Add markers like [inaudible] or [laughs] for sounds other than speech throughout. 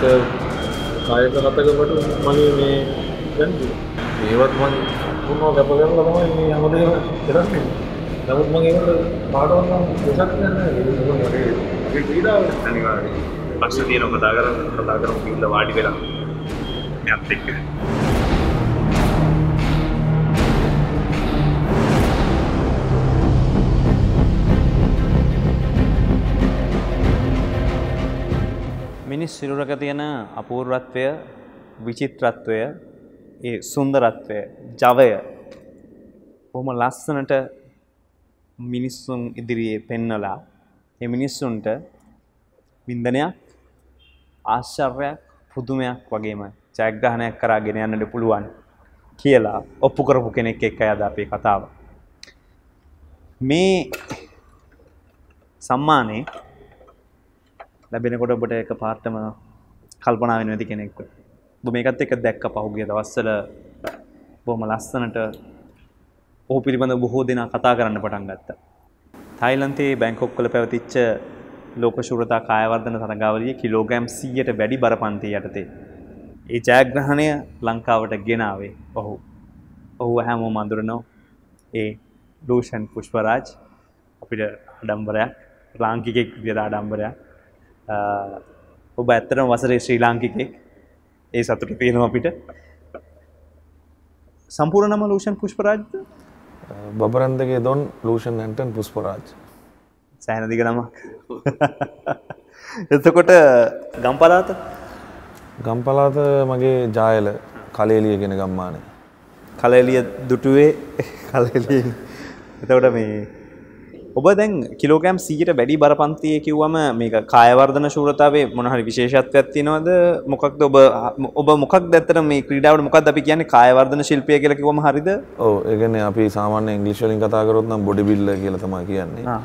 කායක හතකකට මගේ මේ දැන් ඒවත් මං පුුණෝ කැප කරලා තමයි මේ හැමදේම කරන්නේ. නමුත් මං ඒකට පාඩවන්න දෙසක් නෑ ඒක මගේ මගේ ක්‍රීඩාව අනිවාර්යයෙන්. පක්ෂ තියෙන කතා කර කතා කරමු කියලා වාඩි වෙලා. යත් එක්ක. මිනිස් සිරුරක තියෙන අපූර්වත්වය විචිත්‍රත්වය ඒ සුන්දරත්වය ජවය බොහොම ලස්සනට මිනිස්සුන් ඉදිරියේ පෙන්නලා ඒ මිනිස්සුන්ට වින්දනයක් ආශ්චර්යයක් පුදුමයක් වගේම ජයග්‍රහණයක් කරා ගෙන යන්නට පුළුවන් කියලා ඔප්පු කරපු කෙනෙක් එක්ක අද අපේ කතාව. මේ සම්මානේ ලැබෙනකොට ඔබට එක පාර්ටම කල්පනා වෙන ඇති කෙනෙක්ව. ඔබ මේකත් එක දැක්ක පහුගිය දවස්සල බොහොම ලස්සනට ඔහු පිළිබඳ බොහෝ දෙනා කතා කරන්න පටන් ගත්ත. තයිලන්තයේ බැංකොක් කළ පැවතිච්ච ලෝක ශුරතා කායවර්ධන තරගාවලිය කිලෝග්‍රෑම් සීයට වැඩි බරපන්ති යටතේ. ඒ ජයග්‍රහණය ලංකාවට ගෙනාවේ ඔහු. ඔහු හැමෝ මඳුරනෝ ඒ ලූෂන් පුෂ්පරාජ් අපිට අඩම්බරයක් ලාංකිකෙක් විදියට අඩම්බරයක් ඔබ ඇත්තරම වසරේ ශ්‍රී ලාංකිකෙක් ඒ සතුට තියෙනවා අපිට. සම්පූර්ණ නම ලූෂන් පුෂ්පරාජ්ද බබරන්දගේ දොන් ලූෂන් ඇන්ටන් පුස්පරාජ් සෑනදික නමක්. එතකොට ගම්පලාත ගම්පලාත මගේ ජායල කලේලිය ගෙන ගම්මානය. කලෙලිය දුටුවේ. කලෙලිය. එතකොට මේ ඔබ දැන් කිලෝගෑම් සීට වැඩි බරපන්තිය කිව්වම මේක කායවර්ධන ශූරතාවේ මොනහරි විශේෂත්වයක් තියෙනවද? මොකක්ද ඔබ ඔබ මොකක් දැත්තට මේ ක්‍රීඩාවට මොකක් අපි කියන්නේ කායවර්ධන ශිල්පය කියලා කිව්වම හරිද? ඕ ඒගන අපි සාමාන්‍ය ඉංගලිශ් වලින් කතා කරොත් නම් බොඩි බිල්ල කියලා තමයි කියන්නේ.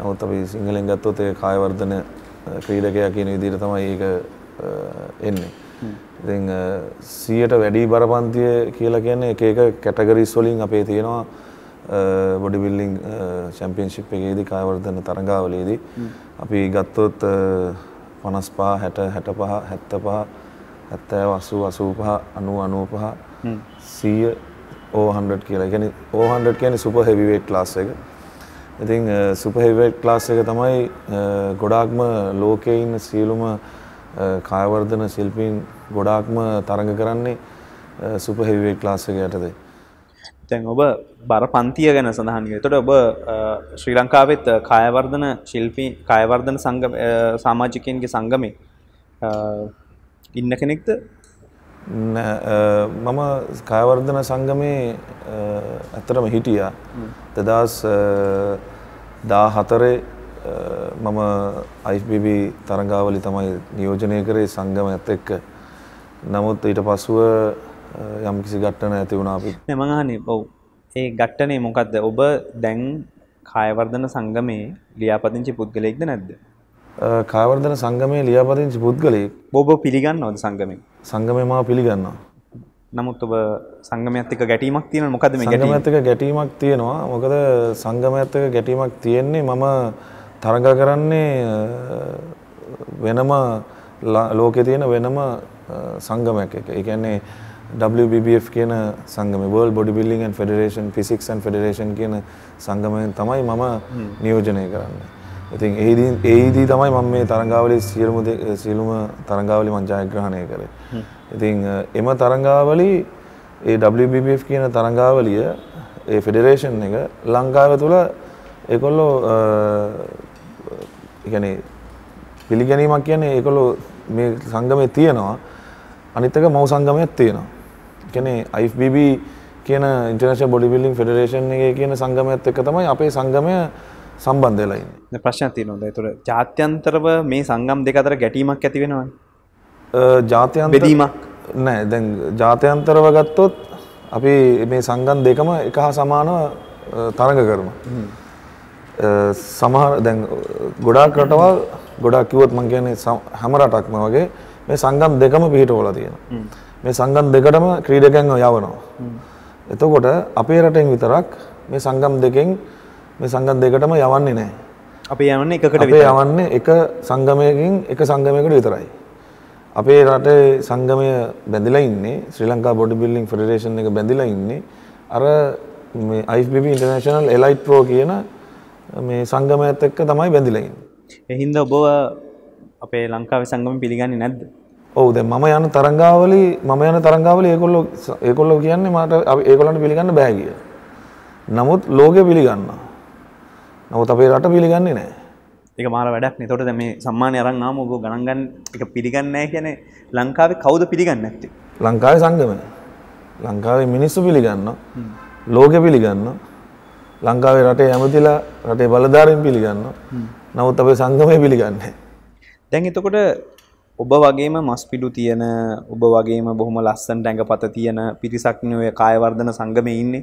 නමුත් අපි සිංහලෙන් ගත්තොත් ඒ කායවර්ධන ක්‍රීඩකයා කියන විදිහට තමයි ඒක එන්නේ. ඉතින් සියයට වැඩි බරපන්තිය කියලා කියන්නේ එක එක කැටගරිස් වලින් අපේ තියෙනවා බොඩි බිල්ලිං චැම්පියන්ශිප් එකේදී කායවර්ධන තරඟාවලියේදී අපි ගත්තොත් පනස් පහ හැට හැට පහ හැත්ත පහ හැත්තෑ අසූ අසූ පහ අනු අනුව පහ සීය ඕහන්ඩ කියලා. ගැන ඕහන්ඩ කියන සුප හෙවිවේට් ලාස් එක. ඉතින් සුප හෙවිවේට් ලාස් එක තමයි ගොඩාක්ම ලෝකයේ ඉන්න සියලුම කායවර්ධන ශිල්පීන් ගොඩාක්ම තරඟ කරන්නේ සුප හෙවිවේට් ලාස් එක යටතේ තැන් ඔබ බර පන්තිය ගැන සඳහන්ග තොට ඔබ ශ්‍රී ලංකාවෙත් කායවර්ධන ශිල්පී කායවර්ධන සංග සාමාජිකයන්ගේ සංගමේ ඉන්න කෙනෙක්ද? මම කායවර්ධන සංගමේ ඇත්තරම හිටියා. දෙදස් දා හතරේ මම අයිබB තරගාවලි තමයි නියෝජනය කරේ සංගම ඇත් එක්ක. නමුත් ඊට පසුව යම් කිසි ගට්ටන ඇති වුණ අපි මෙමහනි ඔව්. ඒ ගට්ටනේ මොකක්ද ඔබ දැන් කායවර්ධන සංගමේ ලියාපදිංචි පුද්ගලයෙක්ද නැද්ද? කායවර්ධන සංගමේ ලියාපදිංචි පුද්ගලයෙක්. බොබ පිළිගන්න ඔද සංගමෙන්? සංගමය මා පිළිගන්නවා. නමුත් ඔබ සංගමයත් එක්ක ගැටීමක් තියෙන මොකද මේ සංගමයත් එක්ක ගැටීමක් තියෙනවා. මොකද සංගමයත් එක්ක ගැටීමක් තියෙන්නේ මම තරඟ කරන්නේ වෙනම ලෝකෙ තියෙන වෙනම සංගමයක් එක ඒ කියන්නේ WBBF කියන සංගම World Bodybuilding and Federation Physics and Federation කියන සංගමයෙන් තමයි මම නියෝජනය කරන්නේ. ඉතින් එහිදී එහිදී තමයි මම මේ තරඟාවලිය සියලුම සියලුම තරඟාවලි මම ජයග්‍රහණය කරේ. ඉතින් එම තරඟාවලි ඒ WBBF කියන තරඟාවලිය ඒ ෆෙඩරේෂන් එක ලංකාව තුළ ඒගොල්ලෝ කියන්නේ පිළිගැනීමක් කියන්නේ ඒගොල්ලෝ මේ සංගමේ තියෙනවා අනිත් එක මව් සංගමයක් තියෙනවා. කියන්නේ IFBB කියන ඉන්ටර්නේෂනල් බොඩි බිල්ඩින් ෆෙඩරේෂන් එකේ කියන සංගමයත් එක්ක තමයි අපේ සංගමය සම්බන්ධ වෙලා ඉන්නේ. දැන් ප්‍රශ්නයක් තියෙනවා. ඒතර ජාත්‍යන්තරව මේ සංගම් දෙක අතර ගැටීමක් ඇති වෙනවනේ. ජාත්‍යන්තර බෙදීමක් නෑ දැන් ජාත්‍යන්තරව ගත්තොත් අපි මේ සංගම් දෙකම එක හා සමානව තරඟ කරනවා. සමහර දැන් ගොඩාක් රටවල් ගොඩාක් කිව්වොත් මම කියන්නේ හැම රටක්ම වගේ මේ සංගම් දෙකම පිහිටවලා තියෙනවා. මේ සංගම් දෙකටම ක්‍රීඩකයන්ව යවනවා. එතකොට අපේ රටෙන් විතරක් මේ සංගම් දෙකෙන් මේ සංගම් දෙකටම යවන්නේ නැහැ. අපි යවන්නේ එකකට අපි යවන්නේ එක සංගමයකින් එක සංගමයකට විතරයි. අපේ රටේ සංගමය බැඳිලා ඉන්නේ Sri Lanka body building federation එක බැඳිලා ඉන්නේ අර මේ IFBB ඉන්ටර්නැෂනල් එලයිට් ප්‍රෝ කියන මේ සංගමයත් එක්ක තමයි බැඳිලා ඉන්නේ. එහින්ද ඔබව අපේ ලංකාවේ සංගම පිළිගන්නේ නැද්ද ඔව් දැන් මම යන තරංගාවලි මම යන තරංගාවලි ඒගොල්ලෝ ඒගොල්ලෝ කියන්නේ මට අපි ඒගොල්ලන්ට පිළිගන්න බෑ කියලා. නමුත් ලෝකෙ පිළිගන්නවා. නමුත් අපේ රට පිළිගන්නේ නැහැ. ඒක මාර වැඩක් නේ. එතකොට දැන් මේ සම්මානය අරන් ආම ඔබ ගණන් ගන්න එක පිළිගන්නේ නැහැ කියන්නේ ලංකාවේ කවුද පිළිගන්නේ නැත්තේ? ලංකාවේ සංගමය. ලංකාවේ මිනිස්සු පිළිගන්නවා. ලෝකෙ පිළිගන්නවා. ලංකාවේ රටේ ඇමතිලා රටේ බලධාරීන් පිළිගන්නවා. නමුත් අපේ සංගමය පිළිගන්නේ නැහැ. දැන් එතකොට ඔබ වගේම මස් පිඩු තියෙන ඔබ වගේම බොහොම ලස්සනට ඇඟපත තියෙන පිරිසක් නේ ඔය කායවර්ධන සංගමේ ඉන්නේ.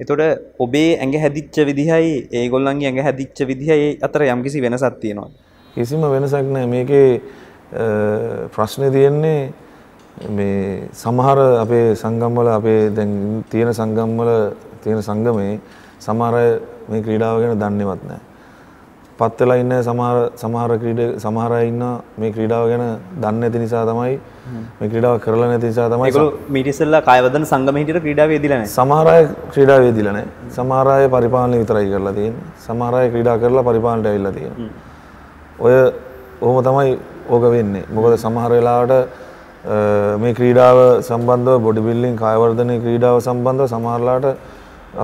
එතකොට ඔබේ ඇඟ හැදිච්ච විදිහයි ඒගොල්ලන්ගේ ඇඟ හැදිච්ච විදිහයි අතර යම්කිසි වෙනසක් තියෙනවා. කිසිම වෙනසක් නැහැ මේකේ අ, ප්‍රශ්නේ තියෙන්නේ මේ සමහර අපේ සංගම්වල අපේ දැන් තියෙන සංගම්වල තියෙන සංගමේ සමහර අය මේ ක්‍රීඩාව ගැන දන්නේවත් නැහැ. පත් වෙලා ඉන්න සමහර සමහර ක්‍රීඩ සමහර අය ඉන්නවා මේ ක්‍රීඩාව ගැන දන්නේ නැති නිසා තමයි මේ ක්‍රීඩාව කරලා නැති නිසා තමයි ඒගොල්ලෝ මීට ඉස්සෙල්ලා කායවර්ධන සංගමේ හිටියට ක්‍රීඩාවේ යෙදිලා නැහැ. සමහර අය ක්‍රීඩාවේ යෙදිලා නැහැ. සමහර අය පරිපාලනය විතරයි කරලා තියෙන්නේ. සමහර අය ක්‍රීඩා කරලා පරිපාලනයට ඇවිල්ලා තියෙනවා. ඔය ඔහොම තමයි ඕක වෙන්නේ. මොකද සමහර වෙලාවට මේ ක්‍රීඩාව සම්බන්ධව බොඩි බිල්ඩින් කායවර්ධනයේ ක්‍රීඩාව සම්බන්ධව සමහරලාට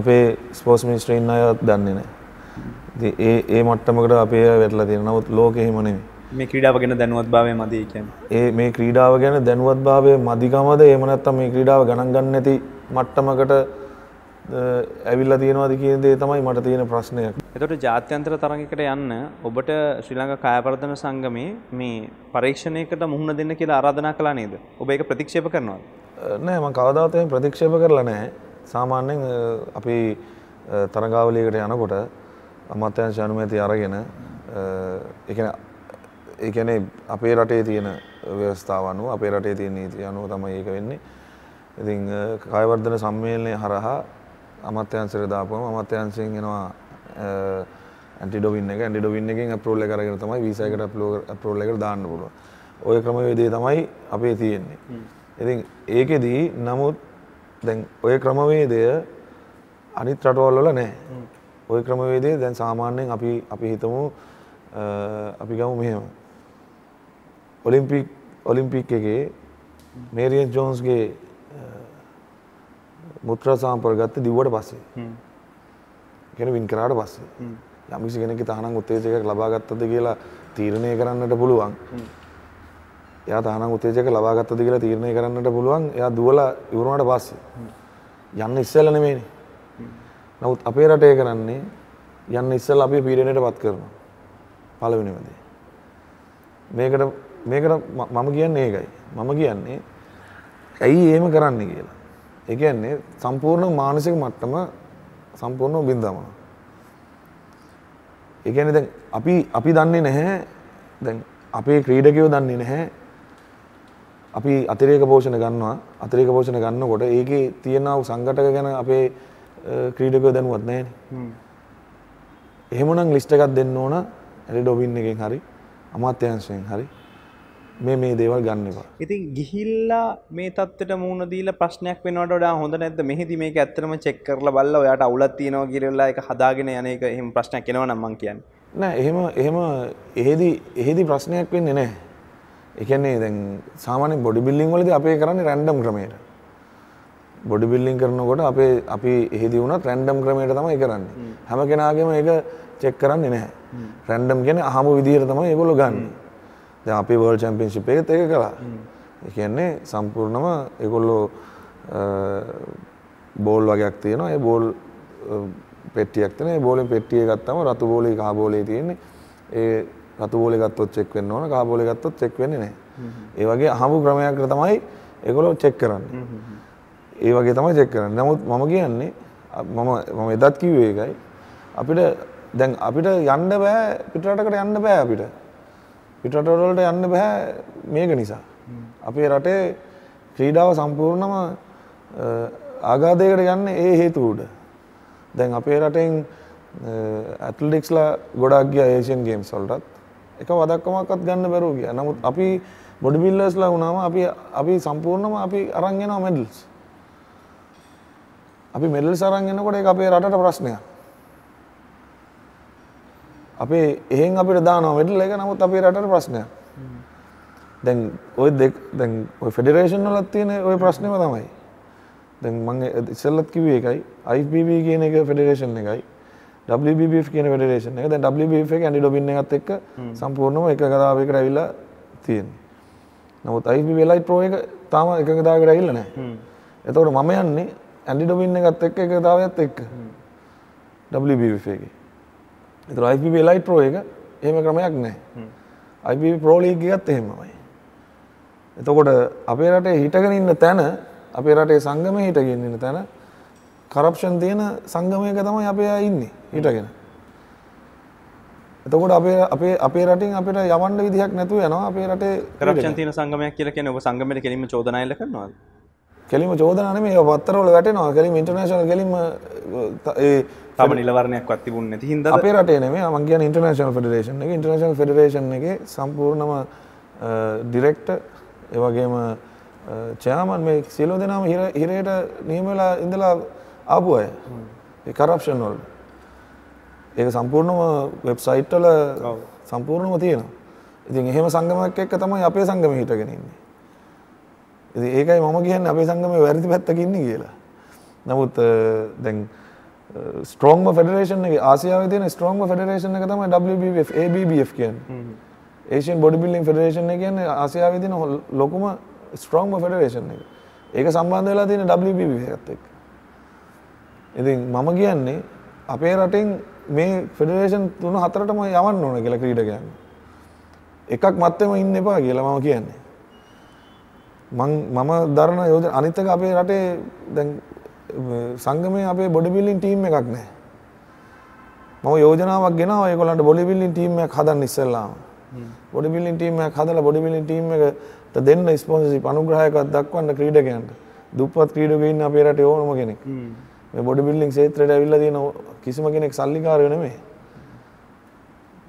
අපේ ස්පෝර්ට්ස් මිනිස්ට්‍රි ඉන්න අයවත් දන්නේ නැහැ. ඒ ඒ මට්ටමකට අපේ වැටලා තියෙනවා. නමුත් ලෝකෙ එහෙම නෙමෙයි. මේ ක්‍රීඩාව ගැන දැනුවත්භාවය මදි කියන්නේ. ඒ මේ ක්‍රීඩාව ගැන දැනුවත්භාවය මදිකමද එහෙම නැත්නම් මේ ක්‍රීඩාව ගණන් ගන්න නැති මට්ටමකට ඇවිල්ලා තියෙනවද කියන දේ තමයි මට තියෙන ප්‍රශ්නයක්. එතකොට ජාත්‍යන්තර තරගයකට යන්න ඔබට ශ්‍රී ලංකා කායවර්ධන සංගමේ මේ පරීක්ෂණයකට මුහුණ දෙන්න කියලා ආරාධනා කළා නේද? ඔබ ඒක ප්‍රතික්ෂේප කරනවද? නෑ මම කවදාවත් එහෙම ප්‍රතික්ෂේප කරලා නැහැ. සාමාන්‍යයෙන් අපි අ, තරගාවලියකට යනකොට අමාත්‍යාංශ අනුමැතිය අරගෙන කියන්නේ අපේ රටේ තියෙන ව්‍යවස්ථාව අනුව අපේ රටේ තියෙන නීතිය අනුව තමයි ඒක වෙන්නේ. ඉතින් කායවර්ධන සම්මේලනය හරහා අමාත්‍යාංශයට දාපුවම අමාත්‍යාංශයෙන් එනවා ඇන්ටිඩොවින් එක ඇන්ටිඩොවින් එකෙන් අප්‍රූවල් එක අරගෙන තමයි වීසා එකට අප්‍රූවල් එකට දාන්න පුළුවන්. ওই ක්‍රමවේදය තමයි අපේ තියෙන්නේ. ඉතින් ඒකෙදී නමුත් දැන් ඔය ක්‍රමවේදය අනිත් රටවල් වල නැහැ. ওই ක්‍රමවේදය දැන් සාමාන්‍යයෙන් අපි අපි හිතමු අපි ගමු මෙහෙම. ඔලිම්පික් ඔලිම්පික් එකේ මේරියන් ජෝන්ස්ගේ මුත්‍රා සාම්ප්‍ර ගත්තේ දිව්වට පස්සේ. කියන වින් කරාට පස්සේ. යම්කිසි කෙනෙක්ගේ තහනම් උත්තේජකයක් ලබා ගත්තද කියලා තීරණය කරන්නට පුළුවන්. එයා තහනම් උත්තේජක ලබා ගත්තද කියලා තීරණය කරන්නට පුළුවන්. එයා දුවලා ඉවරුණාට පස්සේ. යන්න ඉස්සෙල්ලා නෙමෙයිනේ. නමුත් අපේ රටේ කරන්නේ යන්න ඉස්සෙල්ලා අපි පීඩනයට පත් කරනවා. පළවෙනිම දේ. මේකට මේකට ම- මම කියන්නේ ඒකයි. මම කියන්නේ ඇයි එහෙම කරන්නේ කියලා. ඒ කියන්නේ සම්පූර්ණ මානසික මට්ටම සම්පූර්ණව බින්දමනවා. ඒ කියන්නේ දැන් අපි අපි දන්නේ නැහැ දැන් අපේ ක්‍රීඩකයෝ දන්නේ නැහැ අපි අතිරේක පෝෂණ ගන්නවා අතිරේක පෝෂණ ගන්නකොට ඒකේ තියෙන වූ සංඝටක ගැන අපේ අ, ක්‍රීඩකයෝ දැනුවත් නැහැනේ. එහෙමනම් ලිස්ට් එකක් දෙන්න ඕන එලිඩොවින් එකෙන් හරි අමාත්‍යාංශයෙන් හරි මේ මේ දේවල් ගන්න එපා. ඉතින් ගිහිල්ලා මේ தත්තෙට මූණ දීලා ප්‍රශ්නයක් වෙනවට වඩා හොඳ නැද්ද මෙහිදි මේක ඇත්තටම චෙක් කරලා බලලා ඔයාට අවුලක් තියෙනවා කියලා ඒක හදාගෙන යන එක එහෙම ප්‍රශ්නයක් එනවා නම් මං කියන්නේ. නෑ එහෙම එහෙම එහෙදි එහෙදි ප්‍රශ්නයක් වෙන්නේ නැහැ. ඒ කියන්නේ දැන් සාමාන්‍ය බොඩි බිල්ඩින් වලදී අපේ කරන්නේ රැන්ඩම් ක්‍රමයට. බොඩි බිල්ඩින් කරනකොට අපේ අපි එහෙදි වුණත් රැන්ඩම් ක්‍රමයට තමයි කරන්නේ. හැම කෙනාගේම ඒක චෙක් කරන්නේ නැහැ. රැන්ඩම් කියන්නේ අහමු විදිහට තමයි ඒගොල්ලෝ ගන්න. දැන් අපේ වර්ල්ඩ් චැම්පියන්ෂිප් එකෙත් ඒක. ඒ කියන්නේ සම්පූර්ණම ඒගොල්ලෝ බෝල් වගේක් තියෙනවා. ඒ බෝල්. ඒ බෝලෙන් පෙට්ටිය ගත්තම රතු බෝලේ කහ බෝලේ තියෙන්නේ. ඒ රතු බෝලේ ගත්තොත් චෙක් වෙන්න ඕන. කහ බෝලේ ගත්තොත් චෙක් වෙන්නේ නැහැ. ඒ වගේ අහමු ක්‍රමයකට තමයි ඒගොල්ලෝ චෙක් කරන්නේ. ඒ වගේ තමයි චෙක් කරන්නේ. නමුත් මම කියන්නේ අ- මම මම එදත් කිව්වේ ඒකයි. අපිට දැන් අපිට යන්න බෑ පිටරටකට යන්න බෑ අපිට. පිටරට වලට යන්න බෑ මේක නිසා. අපේ රටේ ක්‍රීඩාව සම්පූර්ණම අ, ආඝාතයකට යන්නේ ඒ හේතු උඩ. දැන් අපේ රටෙන් ඇත්ලටික්ස්ලා ගොඩක් ගියා ඒෂියන් ගේම්ස් වලටත් එක වදක්කමක්වත් ගන්න බැරුව ගියා. නමුත් අපි බොඩි බිල්ඩර්ස්ලා වුණාම අපි අපි සම්පූර්ණයෙන්ම අපි අරන් යනවා මෙඩල්ස්. අපි මෙඩල්ස් අරන් එනකොට ඒක අපේ රටට ප්‍රශ්නයක්. අපේ එහෙන් අපිට දානවා මෙඩල් එක නමුත් අපේ රටට ප්‍රශ්නයක්. දැන් ඔය දෙක දැන් ඔය ෆෙඩරේෂන් වලත් තියෙන ඔය ප්‍රශ්නේම තමයි. දැන් මම ඉස්සෙල්ලත් කිව්වේ ඒකයි IFBB කියන එක ෆෙඩරේෂන් එකයි WBBF කියන ෆෙඩරේෂන් එක. දැන් WBF එක ඇන්ඩි ඩොබින් එකත් එක්ක සම්පූර්ණයෙන්ම එක ගදාවයකට ඇවිල්ලා තියෙන්නේ. නමුත් IFBB Elite Pro එක තාම එක ගදාවයකට ඇවිල්ලා නැහැ. එතකොට මම යන්නේ ඇන්ඩි ඩොබින් එකත් එක ගදාවයත් එක්ක. එකේ. එතකොට IFBB Elite Pro එක එහෙම ක්‍රමයක්. IFBB Pro League එකත් එහෙමමයි. එතකොට අපේ රටේ හිටගෙන ඉන්න තැන අපේ රටේ සංගමයේ හිටගෙන ඉන්න තැන කරප්ෂන් තියෙන සංගමයක තමයි අපේ අය ඉන්නේ හිටගෙන. එතකොට අපේ අපේ අපේ රටින් අපිට යවන්න විදිහක් නැතුව යනවා අපේ රටේ කරප්ෂන් තියෙන සංගමයක් කියලා කියන්නේ ඔබ සංගමයට කෙලින්ම චෝදනා එල්ල කරනවද? කෙලිම චෝදනා නෙමෙයි. ඒවා පත්තරවල වැටෙනවා. කෙලිම ඉන්ටර්නැෂනල් කෙලිම තම නිලවරණයක්වත් තිබුණ නැති හින්දා අපේ රටේ නෙමෙයි. මම කියන්නේ ඉන්ටර්නැෂනල් ෆෙඩරේෂන් එක. ඉන්ටර්නැෂනල් ෆෙඩරේෂන් එකේ සම්පූර්ණම ඩිරෙක්ටර් ඒ වගේම චයාමන් මේ සියලු දෙනාම හිර හිරේට නියම වෙලා ඉඳලා ආපු අය. ඒ කරප්ෂන් වල. ඒක සම්පූර්ණම වෙබ්සයිට් වල සම්පූර්ණම තියෙනවා. ඉතින් එහෙම සංගමයක් එක්ක තමයි අපේ සංගමය හිටගෙන ඉන්නේ. ඉතින් ඒකයි මම කියන්නේ අපේ සංගමේ වැරදි පැත්තක ඉන්නේ කියලා නමුත් දැන් ස්ට්‍රෝංම ෆෙඩරේෂන් එක ආසියාවේ තියෙන ස්ට්‍රෝංම ෆෙඩරේෂන් එක WBF ABBF කියන්නේ ඒෂන් බොඩි බිල්ඩින් ෆෙඩරේෂන් කියන්නේ ආසියාවේ තියෙන හො- ලොකුම ස්ට්‍රෝංම ෆෙඩරේෂන් එක. ඒක සම්බන්ධ වෙලා තියෙන WBB එකත් එක්ක. ඉතින් මම කියන්නේ අපේ රටින් මේ ෆෙඩරේෂන් තුන හතරටම යවන්න ඕන කියලා ක්‍රීඩකයන්. එකක් මත්තෙම ඉන්න එපා කියලා මම කියන්නේ. මම දරන යෝජන අනිත් එක අපේ රටේ දැන් සංගමේ අපේ බොඩි බිල්ඩින් ටීම් එකක් නැහැ. මම යෝජනාවක් ගෙනවා ඒගොල්ලන්ට බොඩි බිල්ඩින් ටීම් එකක් හදන්න ඉස්සෙල්ලාම. බොඩි බිල්ඩින් ටීම් එකක් හදලා බොඩි බිල්ඩින් ටීම් එකට දෙන්න ස්පොන්සර්ෂිප් අනුග්‍රහයක්වත් දක්වන්න ක්‍රීඩකයන්ට. දුප්පත් ක්‍රීඩකයෝ ඉන්න අපේ රටේ ඕනම කෙනෙක්. මේ බොඩි බිල්ඩින් ක්ෂේත්‍රයට ඇවිල්ලා තියෙන කිසිම කෙනෙක් සල්ලිකාරයෝ නෙමෙයි.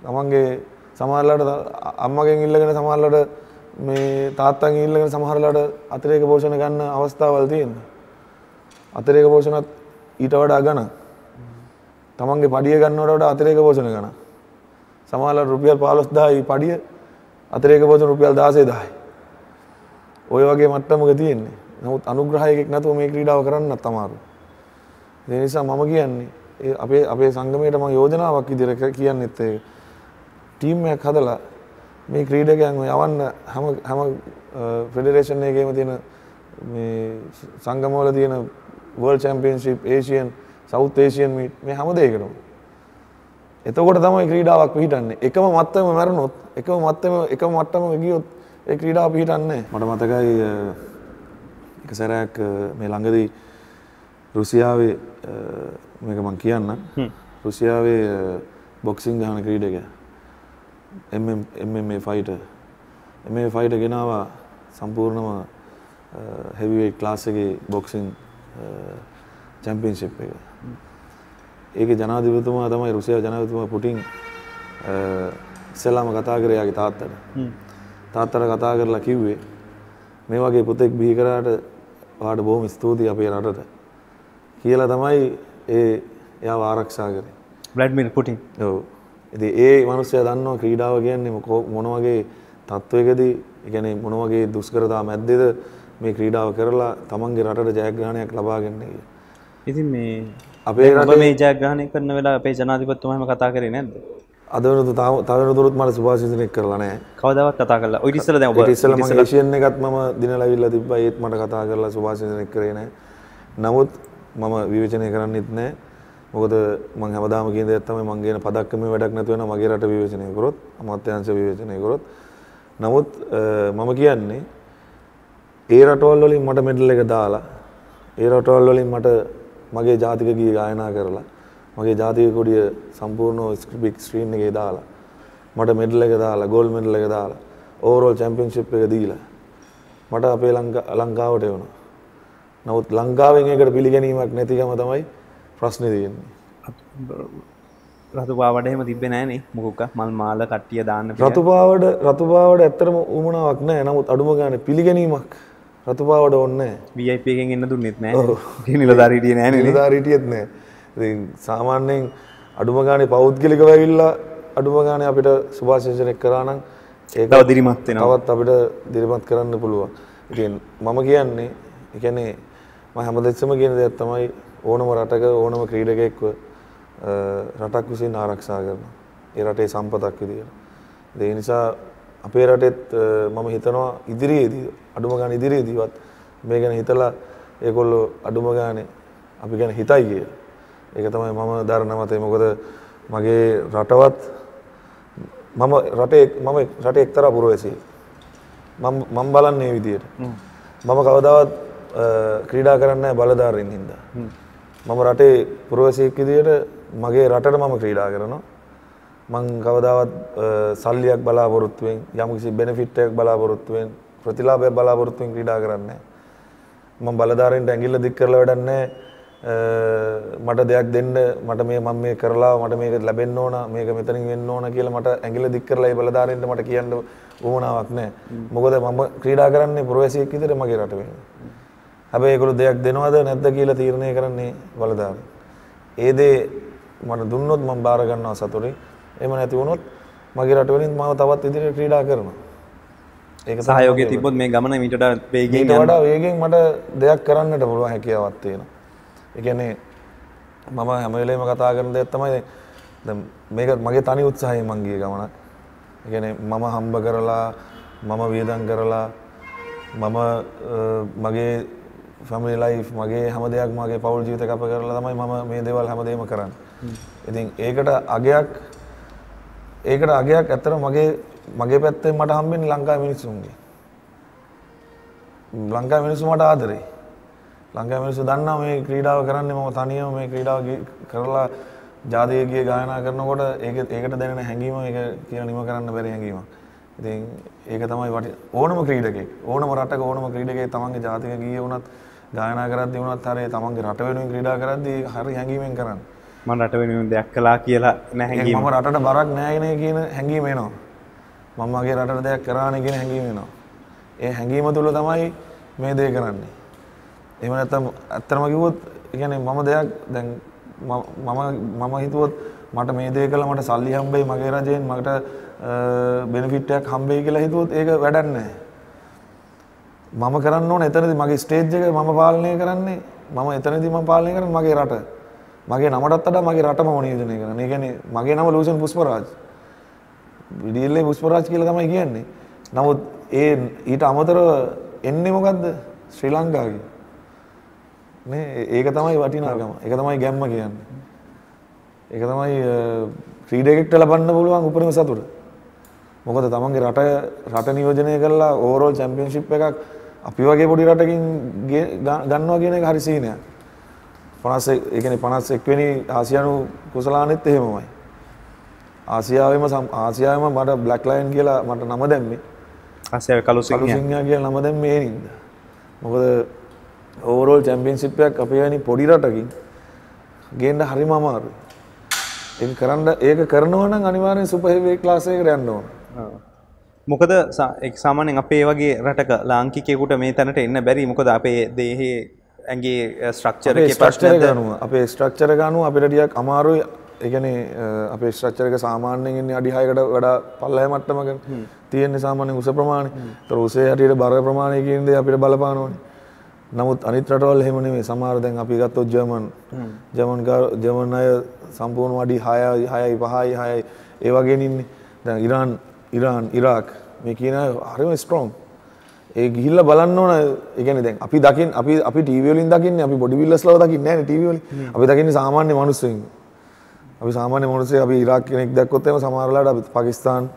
තමන්ගේ සමහරලාට අම්මගෙන් ඉල්ලගෙන සමහරලාට මේ තාත්තගෙන් ඉල්ලගෙන සමහරලාට අතිරේක පෝෂණ ගන්න අවස්ථාවල් තියෙනවා. අතිරේක පෝෂණත් ඊට වඩා ගණන්. තමන්ගේ පඩිය ගන්නවට වඩා අතිරේක පෝෂණ ගණන්. සමහරලාට රුපියල් 15000යි පඩිය අතිරේක පෝෂණ රුපියල් 16000යි. ওই වගේ මට්ටමක තියෙන්නේ. නමුත් අනුග්‍රහයකෙක් නැතුව මේ ක්‍රීඩාව කරන්නත් අමාරුයි. ඒ නිසා මම කියන්නේ ඒ අපේ අපේ සංගමයට මම යෝජනාවක් විදිහට කියන්නෙත් ඒක. ටීම් එකක් හදලා මේ ක්‍රීඩකයන්ව යවන්න හැම හැම ෆෙඩරේෂන් එකේම තියෙන මේ සංගමවල තියෙන world championship Asian South Asian meet මේ හැම දෙයකටම. එතකොට තමයි ක්‍රීඩාවක් පිහිටන්නේ. එකම මත්තම මැරුණොත් එකම මත්තම එකම මට්ටම ගියොත් ඒ ක්‍රීඩාව පිහිටන්නේ මට මතකයි එක සැරයක් මේ ළඟදී රුසියාවේ මේක මං කියන්න රුසියාවේ බොක්සිං ගහන ක්‍රීඩකයා MMA ෆයිට MMA ෆයිට ගෙනවා සම්පූර්ණම හෙවිවේට් ක්ලාස් එකේ බොක්සිං චැම්පියන්ෂිප් එක. ඒක ජනාධිපතිතුමා තමයි රුසියාවේ ජනාධිපතිතුමා පුටින් ඉස්සෙල්ලාම කතා කරේ යාගේ තාත්තට. තාත්තට කතා කරලා කිව්වේ මේ වගේ පුතෙක් බිහි කරාට ඔයාට බොහොම ස්තුතියි අපේ රටට. කියලා තමයි ඒ එයාව ආරක්ෂා කරේ. බ්ලඩ්මින් පුටින් ඔව්. ඉතින් ඒ මිනිස්සයා දන්නවා ක්‍රීඩාව කියන්නේ මොකෝ- මොන වගේ තත්වයකදී ඒ කියන්නේ මොන වගේ දුෂ්කරතා මැද්දේද මේ ක්‍රීඩාව කරලා තමන්ගේ රටට ජයග්‍රහණයක් ලබා ගන්න කියලා. ඉතින් මේ අපේ රටේ මේ ජයග්‍රහණය කරන වෙලා අපේ ජනාධිපතිතුමා එහෙම කතා කරේ නැද්ද? අද වෙනතු තාම තව වෙනතුරුත් මට සුභාශිංසනයක් කරලා නැහැ. කවදාවත් කතා කළා. ඔය ඉස්සෙල්ලා දැන් ඔබ ඊට ඉස්සෙල්ලා මම ඒෂියන් එකත් මම දිනලා ඇවිල්ලා තිබ්බා ඒත් මට කතා කරලා සුභාශිංසනයක් කරේ නැහැ. නමුත් මම විවේචනය කරන්නෙත් නැහැ. මොකද මම හැමදාම කියන දේ තමයි මං කියන පදක්කමේ වැඩක් නැතු වෙනවා මගේ රට විවේචනය කරොත් අමාත්‍යාංශ විවේචනය කරොත්. නමුත් අ, මම කියන්නේ ඒ රටවල් වලින් මට මෙඩල් එක දාලා ඒ රටවල් වලින් මට මගේ ජාතික ගී ගායනා කරලා මගේ ජාතික කොඩිය සම්පූර්ණ බිග් ස්ක්‍රීන් එකේ දාලා මට මෙඩල් එක දාලා ගෝල් මෙඩල් එක දාලා ඕවරෝල් චැම්පියන්ෂිප් එක දීලා මට අපේ ලංකා ලංකාවට එවනවා. නමුත් ලංකාවෙන් ඒකට පිළිගැනීමක් නැතිකම තමයි ප්‍රශ්නේ තියෙන්නේ. රතු පාවටහෙම තිබෙ නෑනේ මොකුක මල් මාල කට්ටිය දාන්න. රතුපාවට රතුපාවට ඇත්තරම උමනාවක් නෑ නමුත් අඩුම ගාන පිළිගැනීමක් රතුපාවට ඔන්න එකෙන් එන්න දුන්නෙත් නෑ නිලධාරීටිය නෑ? නිලධාරීටියත් නෑ සාමාන්‍යයෙන් අඩුම ගානේ පෞද්ගලික වැවිල්ලා අඩුම ගානේ අපිට සුභාශිංසනයක් කරා නම් ඒක දිරිමත් වෙනවා. තවත් අපිට දිරිමත් කරන්න පුළුවන්. ඉතින් මම කියන්නේ ඒ කියන්නේ මම හැමදෙස්සම කියන දෙයක් තමයි ඕනම රටක ඕනම ක්‍රීඩකයෙක්ව අ, රටක් විසින් ආරක්ෂා කරනවා. ඒ රටේ සම්පතක් විදියට. ඒ නිසා අපේ රටෙත් මම හිතනවා ඉදිරියේදී අඩුම ගානේ ඉදිරියේදීවත් මේ ගැන හිතලා ඒගොල්ලෝ අඩුම ගානේ අපි ගැන හිතයි කියලා. ඒක තමයි මම දරන මතය. මොකද මගේ රටවත් මම රටේ මම රටේ එක්තරා පුරවැසියෙක්. මම මම බලන්නේ මේ විදියට. මම කවදාවත් ක්‍රීඩා කරන්නේ නැහැ බලධාරීන් හින්දා. මම රටේ පුරවැසියෙක් විදියට මගේ රටට මම ක්‍රීඩා කරනවා. මං කවදාවත් සල්ලියක් බලාපොරොත්තුවෙන් යම්කිසි බෙනිෆිට් එකක් බලාපොරොත්තුවෙන් ප්‍රතිලාභයක් බලාපොරොත්තුවෙන් ක්‍රීඩා කරන්නේ නැහැ. මම බලධාරීන්ට ඇඟිල්ල දික් කරලා වැඩක් නැහැ. මට දෙයක් දෙන්න මට මේ මම මේ කරලා මට මේක ලැබෙන්න ඕන මේක මෙතනින් වෙන්න ඕන කියලා මට ඇඟිල්ල දික් කරලා ඒ බලධාරීන්ට මට කියන්න උවමනාවක් නැහැ. මොකද මම ක්‍රීඩා කරන්නේ පුරවැසියෙක් විදිහට මගේ රට වෙනුවෙන්. හැබැයි ඒගොල්ලෝ දෙයක් දෙනවද නැද්ද කියලා තීරණය කරන්නේ බලධාරීන්. ඒ දේ මට දුන්නොත් මම බාර ගන්නවා සතුටින්. එහෙම නැති වුණොත් මගේ රට වලින් මම තවත් ඉදිරියට ක්‍රීඩා කරනවා. ඒක සහයෝගය තිබ්බොත් මේ ගමන මීටට වේගෙන් ඊට වඩා වේගෙන් මට දෙයක් කරන්නට පුළුවන් හැකියාවක් තියෙනවා. ඒ කියන්නේ මම හැම වෙලේම කතා කරන දෙයක් තමයි දැන් මේක මගේ තනි උත්සාහයෙන් මං ගිය ගමනක්. ඒ කියන්නේ මම හම්බ කරලා මම වියදම් කරලා මම මගේ ෆැමිලි ලයිෆ් මගේ හැම දෙයක් මගේ පෞල් ජීවිත කැප කරලා තමයි මම මේ දේවල් හැමදේම කරන්නේ. ඉතින් ඒකට අගයක් ඒකට අගයක් ඇත්තට මගේ මගේ පැත්තෙන් මට හම්බෙන්නේ ලංකාවේ මිනිස්සුන්ගේ. ලංකාවේ මිනිස්සු මට ආදරේ. ලංකාවේ මිනිස්සු දන්නවා මේ ක්‍රීඩාව කරන්නේ මම තනියම මේ ක්‍රීඩාව ගි- කරලා ජාතික ගිය ගායනා කරනකොට ඒක ඒකට දැනෙන හැඟීම ඒක කියලා නිම කරන්න බැරි හැඟීමක්. ඉතින් ඒක තමයි වටි ඕනම ක්‍රීඩකෙක් ඕනම රටක ඕනම ක්‍රීඩකයෙක් තමන්ගේ ජාතික ගීය වුණත් ගායනා කරද්දී වුණත් හරිය තමන්ගේ රට වෙනුවෙන් ක්‍රීඩා කරද්දී හරි හැඟීමෙන් කරන්නේ. මම රට වෙනුවෙන් දෙයක් කළා කියලා නැහැ මම රටට බරක් නෑගෙන කියන හැඟීම එනවා. මම මගේ රටට දෙයක් කරානේ කියන හැඟීම එනවා. ඒ හැඟීම තුල තමයි මේ දේ කරන්නේ. එහෙම නැත්නම් ඇත්තම කිව්වොත් කියන්නේ මම දෙයක් දැන් මම මම හිතුවොත් මට මේ දේ කළා මට සල්ලි හම්බෙයි මගේ රජයෙන් මට බෙනිෆිට් එකක් හම්බෙයි කියලා හිතුවොත් ඒක වැඩක් නැහැ. මම කරන්න ඕන එතනදී මගේ ස්ටේජ් එක මම පාලනය කරන්නේ මම එතනදී මම පාලනය කරන්නේ මගේ රට. මගේ නමටත් වඩා මගේ රටම නියෝජනය කරන්නේ. ඒ කියන්නේ මගේ නම ලූසන් පුෂ්පරාජ්. විඩියල්ලේ පුෂ්පරාජ් කියලා තමයි කියන්නේ. නමුත් ඒ ඊට අමතරව එන්නේ මොකද්ද? ශ්‍රී ලංකාවේ. නේ ඒක තමයි වටිනාකම. ඒක තමයි ගැම්ම කියන්නේ. ඒක තමයි අ, ක්‍රීඩකෙක්ට ලබන්න පුළුවන් උපරිම සතුට. මොකද තමන්ගේ රට රට නියෝජනය කරලා ඕවරෝල් චැම්පියන්ෂිප් එකක් අපි වගේ පොඩි රටකින් ගන්නවා කියන එක හරි සීනයක්. 51 ඒ කියන්නේ 51 වෙනි ආසියානු කුසලානෙත් එහෙමමයි. ආසියාවෙම ආසියාවෙම මට බ්ලැක් ලයන් කියලා මට නම දැම්මේ. ආසියාවේ කළු සිංහයා කියලා නම දැම්මේ ඒ නින්ද. මොකද ඕවරෝල් චැම්පියන්ෂිප් එකක් අපේ වැනි පොඩි රටකින් ගේන්න හරිම අමාරුයි. ඒක කරන්න ඒක කරනවා නම් අනිවාර්යෙන් සුපර් හෙවි ක්ලාස් එකකට යන්න ඕන. මොකද සා- එක් සාමාන්‍යයෙන් අපේ වගේ රටක ලාංකිකයෙකුට මේ තැනට එන්න බැරි මොකද අපේ දේහේ ඇගේ ස්ට්‍රක්චර ස්ට්‍රක්චර් අනුව අපේ ස්ට්‍රක්චර් එක අනුව අපිට ටිකක් අමාරුයි අ, අපේ ස්ට්‍රක්චර් එක සාමාන්‍යයෙන් ඉන්නේ අඩි 6කට වඩා පල්ලය මට්ටමක තියෙන්නේ සාමාන්‍යයෙන් උස ප්‍රමාණය. ඒතර උසේ හැටියට බර ප්‍රමාණය කියන දේ අපිට බලපානවනේ. නමුත් අනිත් රටවල් එහෙම නෙමෙයි. සමහර දැන් අපි ගත්තොත් ජර්මන් ගා- ජර්මන් අය සම්පූර්ණ අඩි 6යි 6යි 5යි 6යි ඒ වගේ ඉන්නේ. දැන් ඉරාන් ඉරාන් ඉරාක්. මේ කියන හරිම ස්ට්‍රෝං. ඒ ගිහිල්ලා බලන්න ඕන කියන්නේ දැන් අපි දකින් අපි අපි ටීවී වලින් දකින්නේ අපි බොඩි බිල්ඩර්ස්ලව දකින්නේ නැහැ නේ ටීවී වලින්. අපි දකින්නේ සාමාන්‍ය මිනිස්සුන්. අපි සාමාන්‍ය මිනිස්සු අපි ඉරාක් කෙනෙක් දැක්කොත් එහෙම සමහර වෙලාවට අපි පාකිස්තාන්.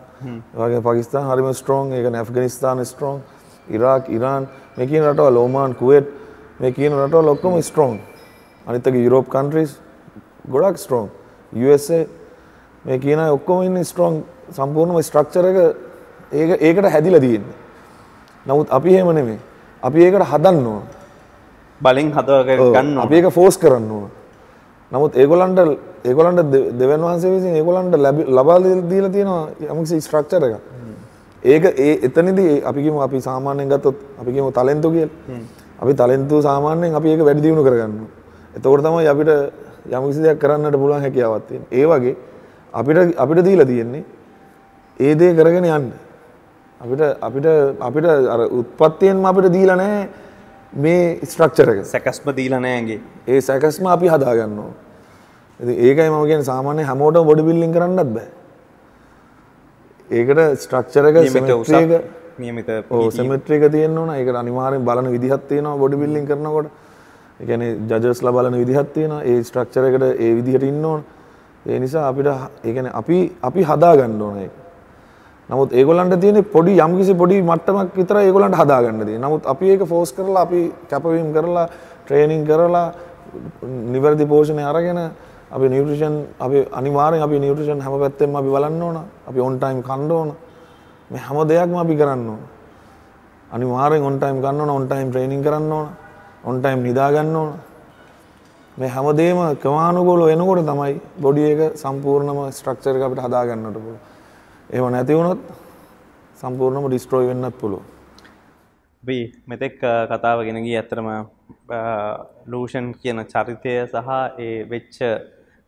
වගේ පාකිස්තාන් හරිම ස්ට්‍රෝං ඒ කියන්නේ ඇෆ්ගනිස්තාන් ස්ට්‍රෝං ඉරාක් ඉරාන් මේ කියන රටවල් ඕමාන් කුවේට් මේ කියන රටවල් ඔක්කොම ස්ට්‍රෝං අනිත් එක යුරෝප් කන්ට්‍රීස් ගොඩක් ස්ට්‍රෝං USA මේ කියන ඔක්කොම ඉන්නේ ස්ට්‍රෝං සම්පූර්ණම ස්ට්‍රක්චර් එක ඒක ඒකට හැදිලා තියෙන්නේ. නමුත් අපි එහෙම නෙමෙයි. අපි ඒකට හදන්න ඕන. බලෙන් හදව. ගන්න අපි ඒක ෆෝස් කරන්න ඕන. නමුත් ඒගොල්ලන්ට ඒකොලන්ට දෙවන් වහන්සේ විසින් ඒකොලන්ට ලැබ දීල තියෙනවා යමකිසි ස්ට්‍රක්චර එක. ඒක ඒ එතනිදී අපිකිම අපි සාමාන්‍යයෙන් ගත්තොත් අපිකිම තලෙන්තු කියල්. අපි තලෙන්තු සාමාන්‍යයෙන් අපි ඒක වැඩි දියුණු කරගන්න එතකොට තමයි අපිට යමකිසි දෙයක් කරන්නට පුළුවන් හැකියාවත් තියෙන ඒ වගේ අපිට අපිට දීලා තියෙන්නේ ඒ දේ කරගෙන යන්න. අපිට අපිට අපිට උත්පත්තියෙන්ම අපිට දීලා නැහැ මේ ස්ට්‍රක්චර් එක. සැකස්ම දීලා නෑගේ ඒ සැකස්ම අපි හදාගන්නවා ඒකයි මම කියන්නේ සාමාන්‍ය හැමෝටම බොඩි බිල්ඩින් කරන්නත් බෑ. ඒකට ස්ට්‍රක්චර් එක නියමිත එක සෙමට්‍රික තියෙන්න ඕන. ඒකට අනිවාර්යෙන් බලන විදිහක් තියෙනවා බොඩි බිල්ඩින් කරනකොට. කියන්නේ ජජස්ලා බලන විදිහක් තියෙනවා. ඒ ස්ට්‍රක්චර් එකට ඒ විදිහට ඉන්න ඕන. ඒ නිසා අපිට ඒ කියන්නේ අපි අපි හදා ගන්න ඕන ඒක නමුත් ඒගොල්ලන්ට තියෙන පොඩි යම්කිසි පොඩි මට්ටමක් විතර ඒගොල්ලන්ට හදාගන්න තියෙනවා. නමුත් අපි ඒක ෆෝස් කරලා අපි කැපවීම කරලා ට්‍රේනින් කරලා නිවැරදි පෝෂණය අරගෙන අපි නිව්ට්‍රිෂන් අපි අනිවාර්යෙන් අපි නිව්ට්‍රිෂන් හැම පැත්තෙම අපි බලන්න ඕන. අපි ඔන් ටයිම් කන්න ඕන. මේ හැම දෙයක්ම අපි කරන්න ඕන. අනිවාර්යෙන් ඔන් ටයිම් ගන්න ඕන, ඔන් ටයිම් ට්‍රේනින් කරන්න ඕන, ඔන් ටයිම් නිදා ගන්න ඕන. මේ හැමදේම ක්‍රමානුකූලව එනකොට තමයි බොඩි එක සම්පූර්ණම ස්ට්‍රක්චර් එක අපිට හදා ගන්නට පුළුවන්. එහෙම නැති වුණොත් සම්පූර්ණම ඩිස්ට්‍රෝයි වෙන්නත් පුළුවන්. අපි මෙතෙක් අ, කතාව ගෙන ගියේ ඇත්තටම ලූෂන් කියන චරිතය සහ ඒ වෙච්ච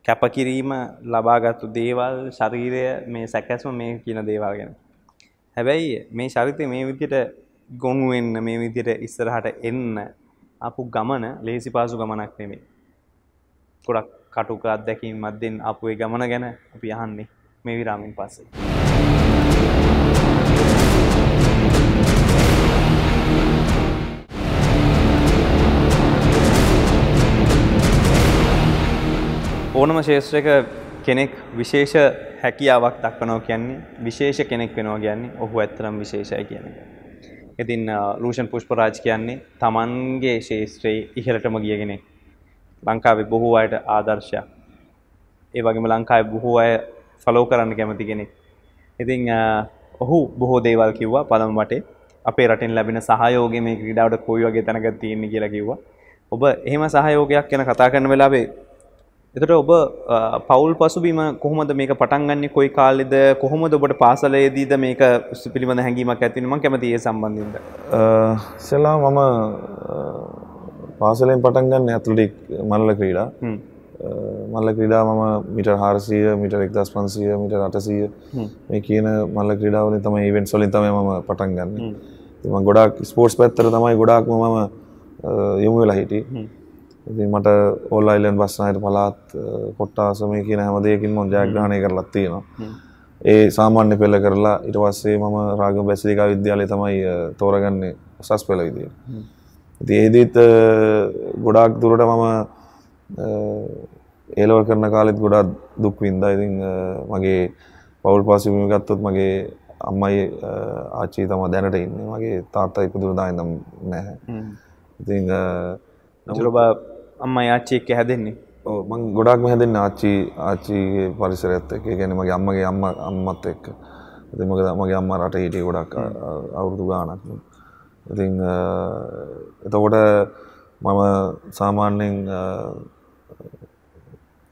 කැපකිරීම ලබාගත්තු දේවල් ශරීරය මේ සැකැස්ම මේ කියන දේවල් ගැන. හැබැයි මේ චරිතය මේ විදිහට ගොනු වෙන්න මේ විදිහට ඉස්සරහට එන්න අපු ගමන ලේසි පාසු ගමනක් නෙමෙයි. ගොඩක් කටුක අත්දැකීම් මැද්දෙන් අපු ඒ ගමන ගැන අපි අහන්නේ මේ විරාමින් පස්සේ. ඕනම ශේෂ්ත්‍රක කෙනෙක් විශේෂ හැකියාවක් දක්වනවා කියන්නේ විශේෂ කෙනෙක් වෙනවා කියන්නේ ඔහු ඇත්තරම් විශේෂයි කියන එක. ඉතින් ලූෂන් පුෂ්පරාජ් කියන්නේ තමන්ගේ ශේෂ්ත්‍රයේ ඉහළටම ගිය කෙනෙක්. ලංකාවේ බොහෝ අයට ආදර්ශයක්. ඒ වගේම ලංකාවේ බොහෝ අය ෆලෝ කරන්න කැමති කෙනෙක්. ඉතින් අ, ඔහු බොහෝ දේවල් කිව්වා පළමු වටේ අපේ රටෙන් ලැබෙන සහයෝගය මේ ක්‍රීඩාවට කොයි වගේ තැනක තියෙන්නේ කියලා කිව්වා. ඔබ එහෙම සහයෝගයක් ගැන කතා කරන වෙලාවේ එතට ඔබ පවුල් පසුබීම කොහොමද මේක පටන් ගන්නේ? කොයි කාලෙද? කොහොමද ඔබට පාසලේදීද මේක පිළිබඳ හැඟීමක් ඇති වෙන්නේ? මම කැමතියි ඒ සම්බන්ධයෙන්ද. ඉස්සෙල්ලා මම පාසලෙන් පටන් ගන්න ඇතුලික් මල්ල ක්‍රීඩා. මල්ල ක්‍රීඩා මම මිට හාරසිය මිට එක්දස් පන්සිය මිට අටසීය මේ කියන මල්ල ක්‍රීඩාවලින් තමයි ඉවෙන්ට් වලින් තමයි මම පටන් ගන්න. ඉතින් මම ගොඩාක් ස්පෝර්ට්ස් පැත්තට තමයි ගොඩාක්ම මම යොමු වෙලා හිටියේ ඉතින් මට ඕල් අයිලන්ඩ් බස්නාහිර පළාත් අ, කොට්ටාස මේ කියන හැම දෙයකින්ම මම ජයග්‍රහණය කරලා තියෙනවා. ඒ සාමාන්‍ය පෙළ කරලා ඊට පස්සේ මම රාගම බැසිලිකා විද්‍යාලය තමයි තෝරගන්නේ උසස් පෙළ විදියට. ඉතින් ඒදීත් ගොඩාක් දුරට මම ඒලව කරන කාලෙත් ගොඩක් දුක් වින්දා ඉතින් අ, මගේ පවුල් පාසිමිම ගත්තොත් මගේ අම්මයි ආච්චි තම දැනට ඉන්නේ. මගේ තාත්තා ඉපදුන දායිදම් නැහැ. ඉතින් අ, නමුත් ඔබ අම්මයි ආච්චි එක්ක හැදෙන්නේ. ඔව් මං ගොඩාක්ම හැදෙන්නේ ආච්චි ආච්චිගේ පරිසරයත් එක්ක. ඒ කියන්නේ මගේ අම්මගේ අම්මා අම්මත් එක්ක. ඉතින් මොකද මගේ අම්මා රටේ හිටියේ ගොඩක් අ- අ- අවුරුදු ගාණක්. ඉතින් අ, එතකොට මම සාමාන්‍යයෙන් අ,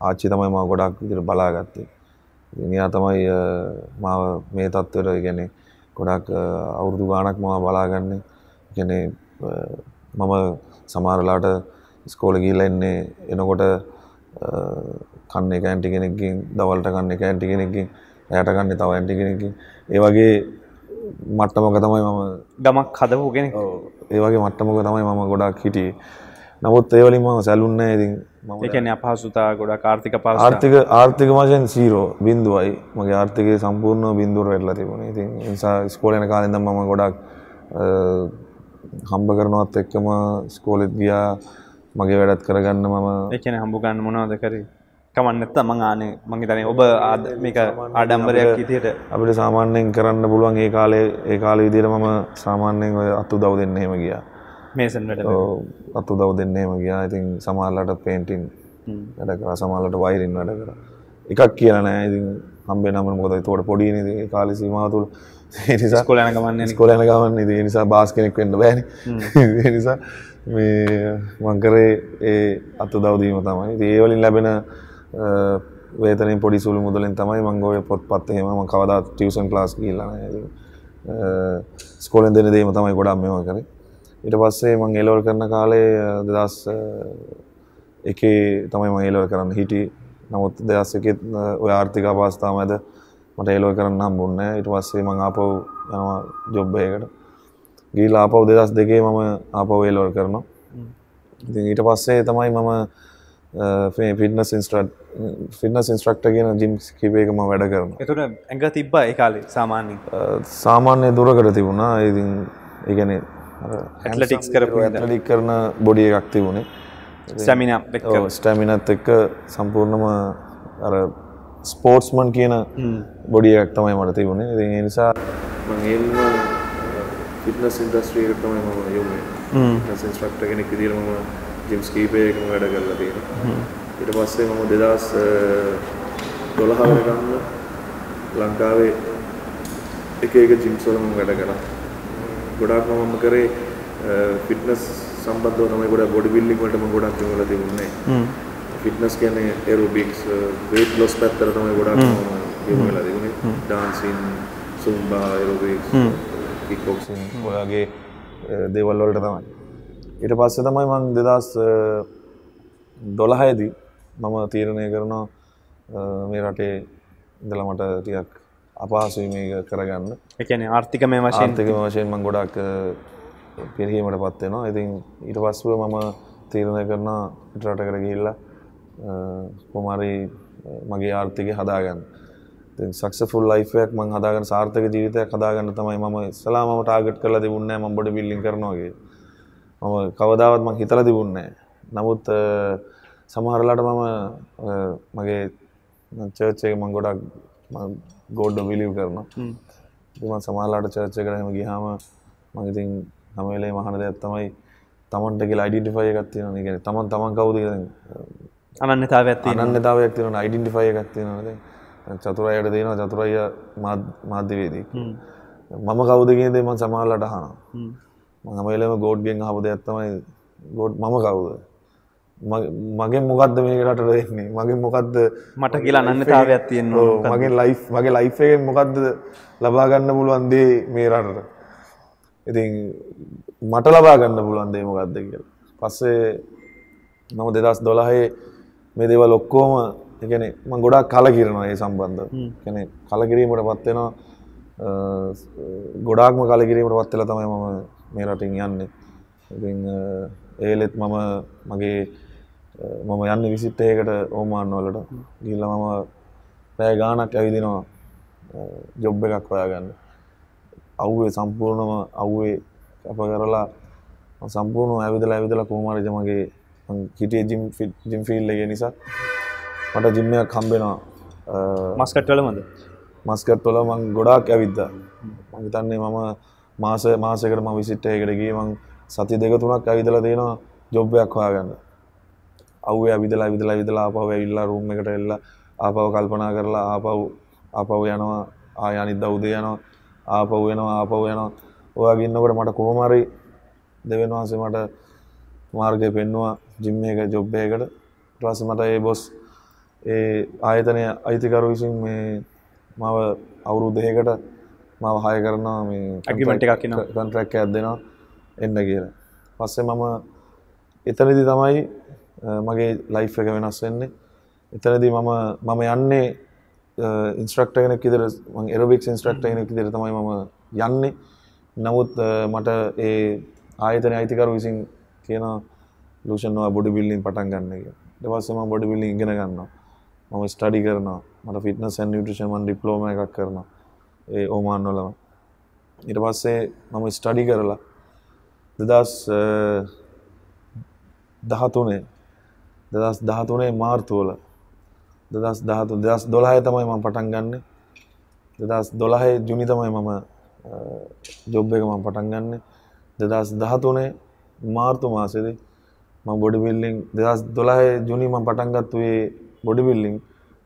ආච්චි තමයි මම ගොඩක් විදිහට බලාගත්තේ. ඉතින් එයා තමයි අ, මාව මේ තත්ත්වයට ඒ කියන්නේ ගොඩක් අ, අවුරුදු ගාණක් මම බලාගන්නේ. ඒ කියන්නේ අ, මම සමහරලාට ඉස්කෝලේ ගිහිල්ලා එන්නේ එනකොට කන්නේ කෑන්ටි කෙනෙක්ගෙන් දවල්ට කන්නේ කෑන්ටි කෙනෙක්ගෙන් රැයට කන්නේ තව ඇන්ටි කෙනෙක්ගෙන් ඒ වගේ මට්ටමක තමයි මම ගමක් හදපු කෙනෙක්. ඔව්, ඒ වගේ මට්ටමක තමයි මම ගොඩක් හිටියේ. නමුත් ඒ වලින් මම සැලුන්නේ නැහැ. ඉතින් මම ඒ කියන්නේ අපහසුතා ගොඩක් ආර්ථික අපහසුතා. ආර්ථික ආර්ථික වශයෙන් සීරෝ බිඳුවයි. මගේ ආර්ථිකය සම්පූර්ණ බිඳුවට වැටලා තිබුණේ. ඉතින් නිසා ඉස්කෝලේ යන කාලේ ඉඳන් මම ගොඩක් හම්බ කරනවත් එක්කම ඉස්කෝලෙත් ගියා මගේ වැඩත් කරගන්න මම ඒ කියන්නේ හම්බ ගන්න මොනවද කරේ? කමක් නැත්තම් මං ආනේ මං හිතන්නේ ඔබ ආද- මේක ආඩම්බරයක් විදිහට අපිට සාමාන්‍යයෙන් කරන්න පුළුවන් ඒ කාලේ ඒ කාලේ විදිහට මම සාමාන්‍යයෙන් ඔය අතු දව් දෙන්න එහෙම ගියා. මේසන් වැඩ. ඔව්, අතු දව් දෙන්න එහෙම ගියා. ඉතින් සමහරලාට පේන්ටින් වැඩ කරා සමහරලාට වයිරින් වැඩ කරා. එකක් කියලා නෑ. ඉතින් හම්බෙන්නම මොකද ඒතකොට පොඩිනේ ඉතින් ඒ කාලේ ඒ නිසා ඉස්කෝලේ යන ගමන් යන ඉස්කෝලේ යන ගමන් ඉතින් ඒ නිසා බාස් කෙනෙක් වෙන්න බෑනේ. [laughs] නිසා මේ මං කරේ ඒ අතු දව් දීම තමයි. ඉතින් ඒ වලින් ලැබෙන අ, වේතනින් පොඩි සුළු මුදලින් තමයි මං ඔය පොත්පත් එහෙම මම කවදාත් ටියුෂන් ක්ලාස් ගිහිල්ලා නැහැ. ස්කෝලෙන් දෙන දේම තමයි ගොඩක් මේවා කරේ. ඊට පස්සේ මං එලවල් කරන කාලේ දෙදස් එකේ තමයි මං එලවල් කරන්න හිටියේ. නමුත් දෙදස් එකෙත් ඔය ආර්ථික අපහසුතාව මැද මට එලවල් කරන්න හම්බුන්නේ නැහැ. ඊට පස්සේ මං ආපහු යනවා ජොබ් ගිහිල්ලා ආපහු දෙදස් දෙකේ මම ආපහු එලවල් කරනවා. ඉතින් ඊට පස්සේ තමයි මම ෆිටනස් ඉන්ස්ට්‍රට් ෆිටනස් ඉන්ස්ට්‍රක්ටර් කියන ජිම් කිපේකම වැඩ කරනවා. එතුට ඇඟ තිබ්බ ඒ කාලේ සාමාන්‍යයෙන්? සාමාන්‍ය දුරකට තිබුණා. ඉතින් ඒගැන ඇට්ලටික්ස් කරපු. ඇටලික් කරන බොඩිය එකක් තිබුණේ. ස්ටැමිනා ස්ටමිනත් එක්ක. සම්පූර්ණම අර ස්පෝර්ට්ස්මන් කියන බොඩිය එකක් තමයි මට තිබුණේ. ඉතින් නිසා මම ෆිටනස් ඉන්ඩස්ට්‍රියකට තමයි මම යොමු ඉන්ස්ට්‍රක්ටර් කෙනෙක් විදිහට මම ජිම්ස් කීපයකම වැඩ කරලා තියෙනවා. ඊට පස්සේ මම 2012 වෙනකම් ලංකාවේ එක එක ජිම්ස් වල මම වැඩ කරා. ගොඩාක් මම කරේ ෆිටනස් සම්බන්ධව තමයි ගොඩක් බොඩි බිල්ඩින් වලට මම ගොඩක් යොමු වෙලා තිබුණේ. ෆිටනස් කියන්නේ එරෝබික්ස් වේට් ලොස් පැත්තට තමයි ගොඩක් යොමු වෙලා තිබුණේ. Dancing zumba aerobics kick boxing ඔයගේ දේවල් වලට තමයි. ඊට පස්සේ තමයි මං දෙදස් දොළහයේදී මම තීරණය කරනවා මේ රටේ ඉඳලා මට ටිකක් අපහසුයි මේක කරගන්න. එකන ආර්ථිකමය වශයෙන් ආර්ථික වශයෙන් මං ගොඩක් පිරිහීමට පත් වෙනවා. ඉතින් ඊට පස්සුව මම තීරණය කරනවා පිටරටකට ගිහිල්ලා කොමාරි මගේ ආර්ථිකය හදාගන්න සක්සෆුල් ලයිෆයක් මං හදාගන්න සාර්ථක ජීවිතයක් හදාගන්න තමයි මම ඉස්සලාම මම ටාගට් කරලා තිබුණේ නැහැ මම බොඩි බිල්ඩින් කරනවා වගේ. මම කවදාවත් මං හිතලා තිබුණේ නැහැ. නමුත් සමහරලාට මම මගේ චර්ච් එක මං ගොඩක් ගෝඩ්ඩ බිලිව් කරනවා. ඉතින් මම සමහරලාට චර්ච් එකට එහෙම ගියාම මම ඉතින් හැම වෙලේම අහන දෙයක් තමයි තමන්ට කියලා අයිඩෙන්ටිෆයි එකක් තියෙනවා. ඒ කියන්නේ තමන් තමන් කවුද කියලා අනන්‍යතාවයක් තියෙන අනන්‍යතාවයක් තියෙනවා අයිඩෙන්ටිෆයි එකක් තියෙනවා දැන් චතුරාර්යයට දෙනවා චතුරාර්ය මාධ්‍යවේදී. මම කවුද කියන දේ මම සමහරලාට අහනවා. මම හැම වෙලේම ගෝඩ්ගෙන් අහපු දෙයක් තමයි ගෝඩ් මම කවුද? මගේ- මගෙන් මොකද්ද මේක රටට දෙන්නේ? මගෙන් මොකද්ද මට කියලා අනන්‍යතාවයක් තියෙනවා ඔව්, මගේ ලයිෆ් මගේ ලයිෆ් එකෙන් මොකද්ද ලබා ගන්න පුළුවන් දේ මේ රටට? ඉතින් මට ලබා ගන්න පුළුවන් දේ මොකද්ද කියලා. පස්සේ මම දෙදස් දොළහේ මේ දේවල් ඔක්කෝම එකන මං ගොඩක් කලකිරනවා ඒ සම්බන්ධ කැනෙ කලකිරීමට පත්වෙනවා ගොඩාක්ම කලකිරීමට පත්වෙලා තමයි මම මේ රටින් යන්නේ ඒලෙත් මම මගේ මම යන්න විසිට්ටයකට ඕමාන්න වලට ගිල්ල මම පෑ ගානක් ඇවිදිනවා ජොබ් එකක් හොයාගන්න අව්වේ සම්පූර්ණම අව්වේ අප කරලා සම්පූර්ණ ඇවිදලා ඇවිදලා කෝමාරජ මගේ හිටිය ජිම් ෆිල්ල එක නිසා මට ජිම්මයක් කම්බෙනවා මස්කට්වලමද මස්කට්වල මං ගොඩාක් ඇවිද්ද. මහිතන්නේ මම මාස මාසකට ම විසිට්ටයකටගේ මං සති දෙක තුනක් ඇවිදලා තියෙනවා ජොබ්බයක් හොයාගන්න. අව්ව ඇවිදලා විදලා විදලා ආපව ඇවිල්ලා රූම් එකට එල්ලා ආපව කල්පනා කරලා ආපව් ආපව් යනවා. ආය අනිද්දා උදේ යනවා. ආපව් වෙනවා ආපව් යනවා ඔයාගේ ඉන්නකොට මට කොහොමරි දෙවෙන වහන්සේ මට මාර්ගය පෙන්නවා ජිම් එක ජොබ් එකකට. ඊට පස්සේ මට ඒ බොස් ඒ ආයතනය අයිතිකරු විසින් මේ මව අවුරුදු දෙකකට මව හය කරනවා මේ Agreement එකක්. කොන්ට්‍රැක්ට් එකක් දෙනවා එන්න කියලා. පස්සේ මම එතනදී තමයි මගේ ලයිෆ් එක වෙනස් වෙන්නේ. එතනදී මම මම යන්නේ ඉන්ස්ට්‍රක්ටර් කෙනෙක් විදිහට මම එරොබික්ස් ඉන්ස්ට්‍රක්ටර් කෙනෙක් විදිහට තමයි මම යන්නේ. නමුත් මට ඒ ආයතනයේ අයිතිකරු විසින් කියන ලූෂන් ඔයා බොඩි බිල්ඩින් පටන් ගන්න පස්සේ මම බොඩි බිල්ඩින් ඉගෙන ගන්නවා. මම ස්ටඩි කරනවා. මට ෆිට්නස් ඇන්ඩ් නියුට්‍රිෂන් මම ඩිප්ලෝමා එකක් කරනවා. ඒ ඕමාන් වලම. ඊට පස්සේ මම ස්ටඩි කරලා දෙදස් දහතුනේ දෙදස් දහතුනේ මාර්තුවල දෙදස් දහතු දෙදස් දොළහය තමයි මම පටන් ගන්න දෙදස් දොළහේ ජුනි තමයි මම ජොබ් එක මම පටන් ගන්න දෙදස් දහතුනේ මාර්තු මාසෙද ම බොඩි බිල්ලිං දෙදස් දොළහේ ජුනි ම පටන්ගත්තුවේ බොඩි බිල්ලිං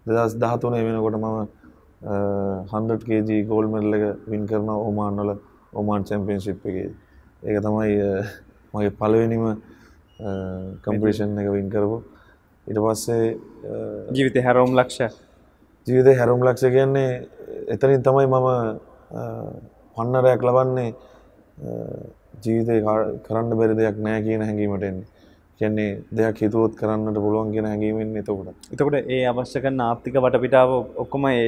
දෙදස් දහතුනේ වෙනකොට මම හන්ඩකජ ගෝල් මෙල්ල එක වින් කරන ඕමාන්නල ඕමාන් චැම්පියන්ශිප් එක. ඒක තමයි මගේ පලවෙනිම කම්පිෂන් එක වින් කරපු. ඊට පස්සේ ජීවිතය හැරෝම් ලක්ෂ ජීවිතය හැරුම් ලක්ෂ කියන්නේ එතනින් තමයි මම පන්නරයක් ලබන්නේ. ජීවිතය කරන්න බැරි දෙයක් නෑ කියන හැඟීමට එන්නේ කියන්නේ දෙයක් හිතුවොත් කරන්නට පුළුවන් කියෙන හැඟීමෙන් එතකොට. එතකොට ඒ අවශ්‍ය කරන ආර්ථික වටපිටාව ඔක්කොම ඒ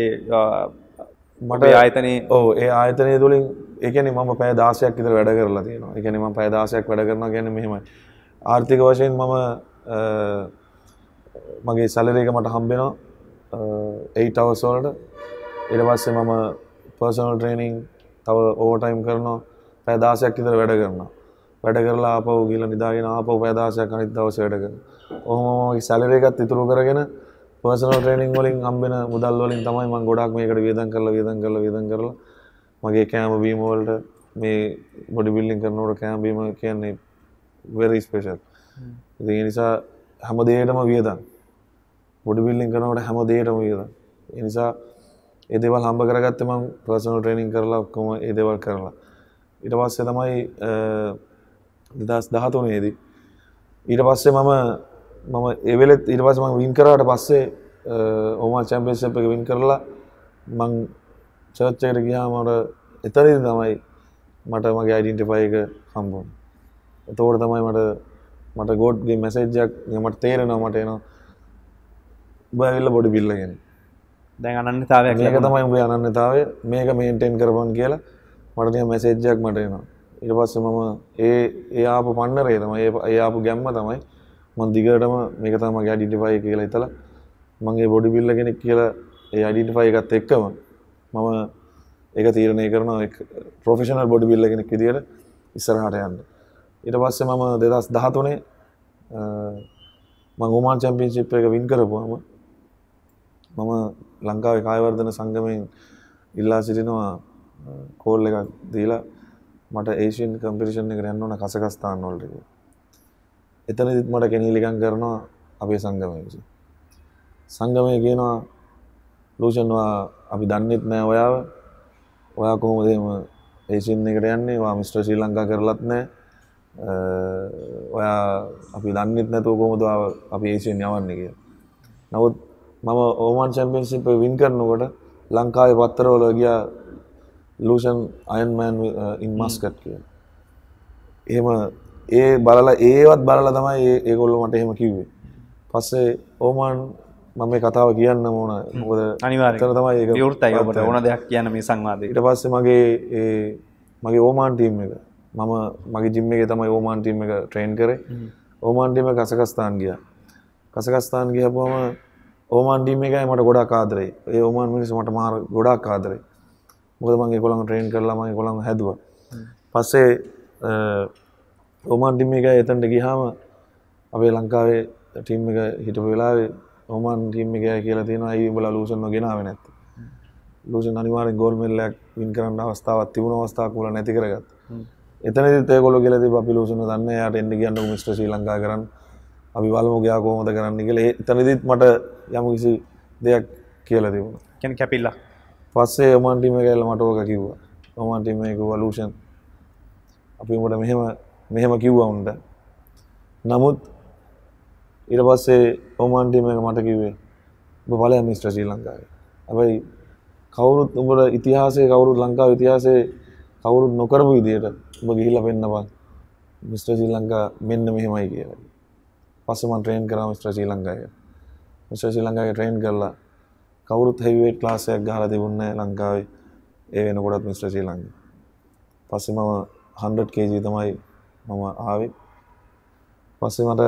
මට ආයතනයේ ඕ ඒ ආයතනය තුළින් එකන ම පෑ දාසයක් ඉතර වැඩ කරලා තියෙනවා. එකන ම පෑදාසයක් වැඩ කරන ගැන මෙහෙමයි. ආර්ථික වශයෙන් මම මගේ සැලරේක මට හම්බෙනවා ඒට අවස්වලට ඉට පස්සේ මම පර්සනල් ට්‍රේනිං තව ඕටයිම් කරනවා. පැදාසයක් ඉතර වැඩ කරනවා වැඩ කරලා අප ගිල නිදාගෙන ආප පැදාසයක් අනිත් දවස වැඩ කරන ඔහොමගේ සැලරේකත් ඉතුරු කරගෙන පර්සනල් ට්‍රේනිං වලින් අම්බෙන මුදල් වලින් තමයි මං ගොඩක් මේකට වියදම් කරලා වියදම් කරලා වියදම් කරලා මගේ කෑම බීම වලට මේ බොඩි බිල්ඩින් කරනකොට කෑම බීම කියන්නේ වෙරි ස්පෙෂල් ඉතින් ඒ නිසා හැම දෙයකටම වියදම්. බොඩි බිල්ඩින් කරනකොට හැම දෙයකටම වියදම්. ඒ නිසා ඒ දේවල් හම්බ කරගත්තේ මම පර්සනල් ට්‍රේනින් කරලා ඔක්කොම ඒ දේවල් කරලා. ඊට පස්සේ තමයි දෙදස් දහතුනේදී ඊට පස්සේ මම මම එවෙලෙත් ඊට පස්සේ මම වින් කරාට පස්සේ ඕමා චැම්පියන්ෂිප් එක වින් කරලා මං චර්ච් එකට ගියාම මට එතනදී තමයි මට මගේ අයිඩෙන්ටිෆයි එක හම්බුනේ. එතකොට තමයි මට මට ගෝඩ්ගේ මැසේජ් එකක් මට තේරෙනවා මට එනවා. ඔබ ඇවිල්ලා බොඩි බිල්ල ගැන දැන් අනන්‍යතාවයක් මේක තමයි උඹේ අනන්‍යතාවය. මේක මේන්ටේන් කරපන් කියලා මට නිකන් මැසේජ් එකක් මට එනවා ඊට පස්සේ මම ඒ ඒ ආපු පන්නරේ තමයි ඒ ආපු ගැම්ම තමයි මම දිගටම මේක තමයි මගේ අයිඩෙන්ටිෆයි කියලා හිතලා මගේ බොඩි බිල්ල කෙනෙක් කියලා ඒ අයිඩෙන්ටිෆයි එකත් එක්කම මම ඒක තීරණය කරනවා ප්‍රොෆෙෂනල් බොඩි බිල්ල කෙනෙක් විදියට ඉස්සරහට යන්න. ඊට පස්සේ මම දෙදස් දහතුනේ මං උමාන් චැම්පියන්ශිප් එක වින් කරපුවාම මම ලංකාවේ කායවර්ධන සංගමයෙන් ඉල්ලා සිටිනවා කෝල් එකක් දීලා මට ඒෂන් කම්පිරිෂන් එක යන්න ඕන කසකස්ථාන වලට කියලා. එතනදිත් මට කෙනීලිකම් කරනවා අපේ සංගමය විසින්. සංගමය කියනවා ලූෂන්වා අපි දන්නෙත් නෑ ඔයාව ඔයා කොහොමද එහෙම ඒෂන් එකට යන්නේ වා මිස්ටර් ශ්‍රී ලංකා කරලත් නෑ ඔයා අපි දන්නෙත් නැතුව කොහොමද අපි ඒෂන් යවන්නේ කියලා. නමුත් මම ඕමන් චැම්පියන්සිප් වින් කරනකොට ලංකාවේ පත්තරවල ගියා ලූෂන් අයන්මෑන් ඉන් මස්කට් කිය එහෙම ඒ බලලා ඒවත් බලලා තමයි ඒගොල්ල මට එහෙම කිව්වේ. පස්සේ ඕමන් මම මේ කතාව කියන්න ඕන. මොකද අනිවාර්යයෙන් තමයි ඒක විවෘතයි ඔබට. ඕන දෙයක් කියන්න මේ සංවාදයට ඊට පස්සේ මගේ ඒ මගේ ඕමාන් ටීම් එක. මම මගේ ජිම් එකේ තමයි ඕමාන් ටීම් එක ට්‍රේන් කරේ. ඕමාන් ටීම කසකස්ථාන් ගියා. කසකස්ථාන් ගියපුවම ඕමාන් ටීම් එකයි මට ගොඩාක් ආදරෙයි ඒ ඕමාන් මිනිස්සු මට මාර ගොඩාක් ආදරෙයි මොකද මම ඒගොල්ලන්ව ට්‍රේන් කරලා මම ඒගොල්ලන්ව හැදුවා. පස්සේ ඕමාන් ටීම් එක එතනට ගියාම අපේ ලංකාවේ ටීම් එක හිටපු වෙලාවේ ඕමාන් ටීම් එකයි කියලා තියෙනවා. අයි උඹලා ලූසන්ව ගෙනාවේ නැත්තේ? ලූසන් අනිවාර්යෙන් ගෝල් මෙඩලයක් වින් කරන්න අවස්ථාවක් තිබුණ අවස්ථාවක් උඹලා නැති කරගත්තා. එතනදිත් ඒගොල්ලෝ කියලා තිබ්බා අපි ලූසන්ව දන්නේ එයාට එන්න කියන්නකො මිස්ටර් ශ්‍රී ලංකා කරන්න. අපි බලමු ගියා කොහොමද කරන්න කියලා. එතනදිත් මට යම් කිසි දෙයක් කියලා තිබුණා. කියන්නේ කැපිල්ලක් පස්සේ ඔමන් ටීම එක ඇවිල්ලා මට ඕක කිව්වා. ඔමන් ටීම එක කිව්වා ලූෂන්. අපි උඹට මෙහෙම මෙහෙම කිව්වා උන්ට. නමුත් ඊට පස්සේ ඔමන් ටීම එක මට කිව්වේ ඔබ බලයන් මිස්ටර් ශ්‍රී ලංකාවේ. හැබැයි කවුරුත් උඹට ඉතිහාසයේ කවුරුත් ලංකාවේ ඉතිහාසයේ කවුරුත් නොකරපු විදියට ඔබ ගිහිල්ලා පෙන්නපන් මිස්ටර් ශ්‍රී ලංකා මෙන්න මෙහෙමයි කියලා. පස්සේ මම ට්‍රේන් කරා මිස්ටර් ශ්‍රී ලංකාවේ මිස්ටර් ශ්‍රී ලංකාවේ ට්‍රේන් කරලා කවුරුත් හෙවිවේට් ක්ලාස් එකක් ගහලා තිබුණේ නැහැ ලංකාවේ. ඒ වෙනකොටත් මිස්ටර් ශ්‍රී ලංකා. පස්සේ මම 100 kg තමයි මම ආවේ. පස්සේ මට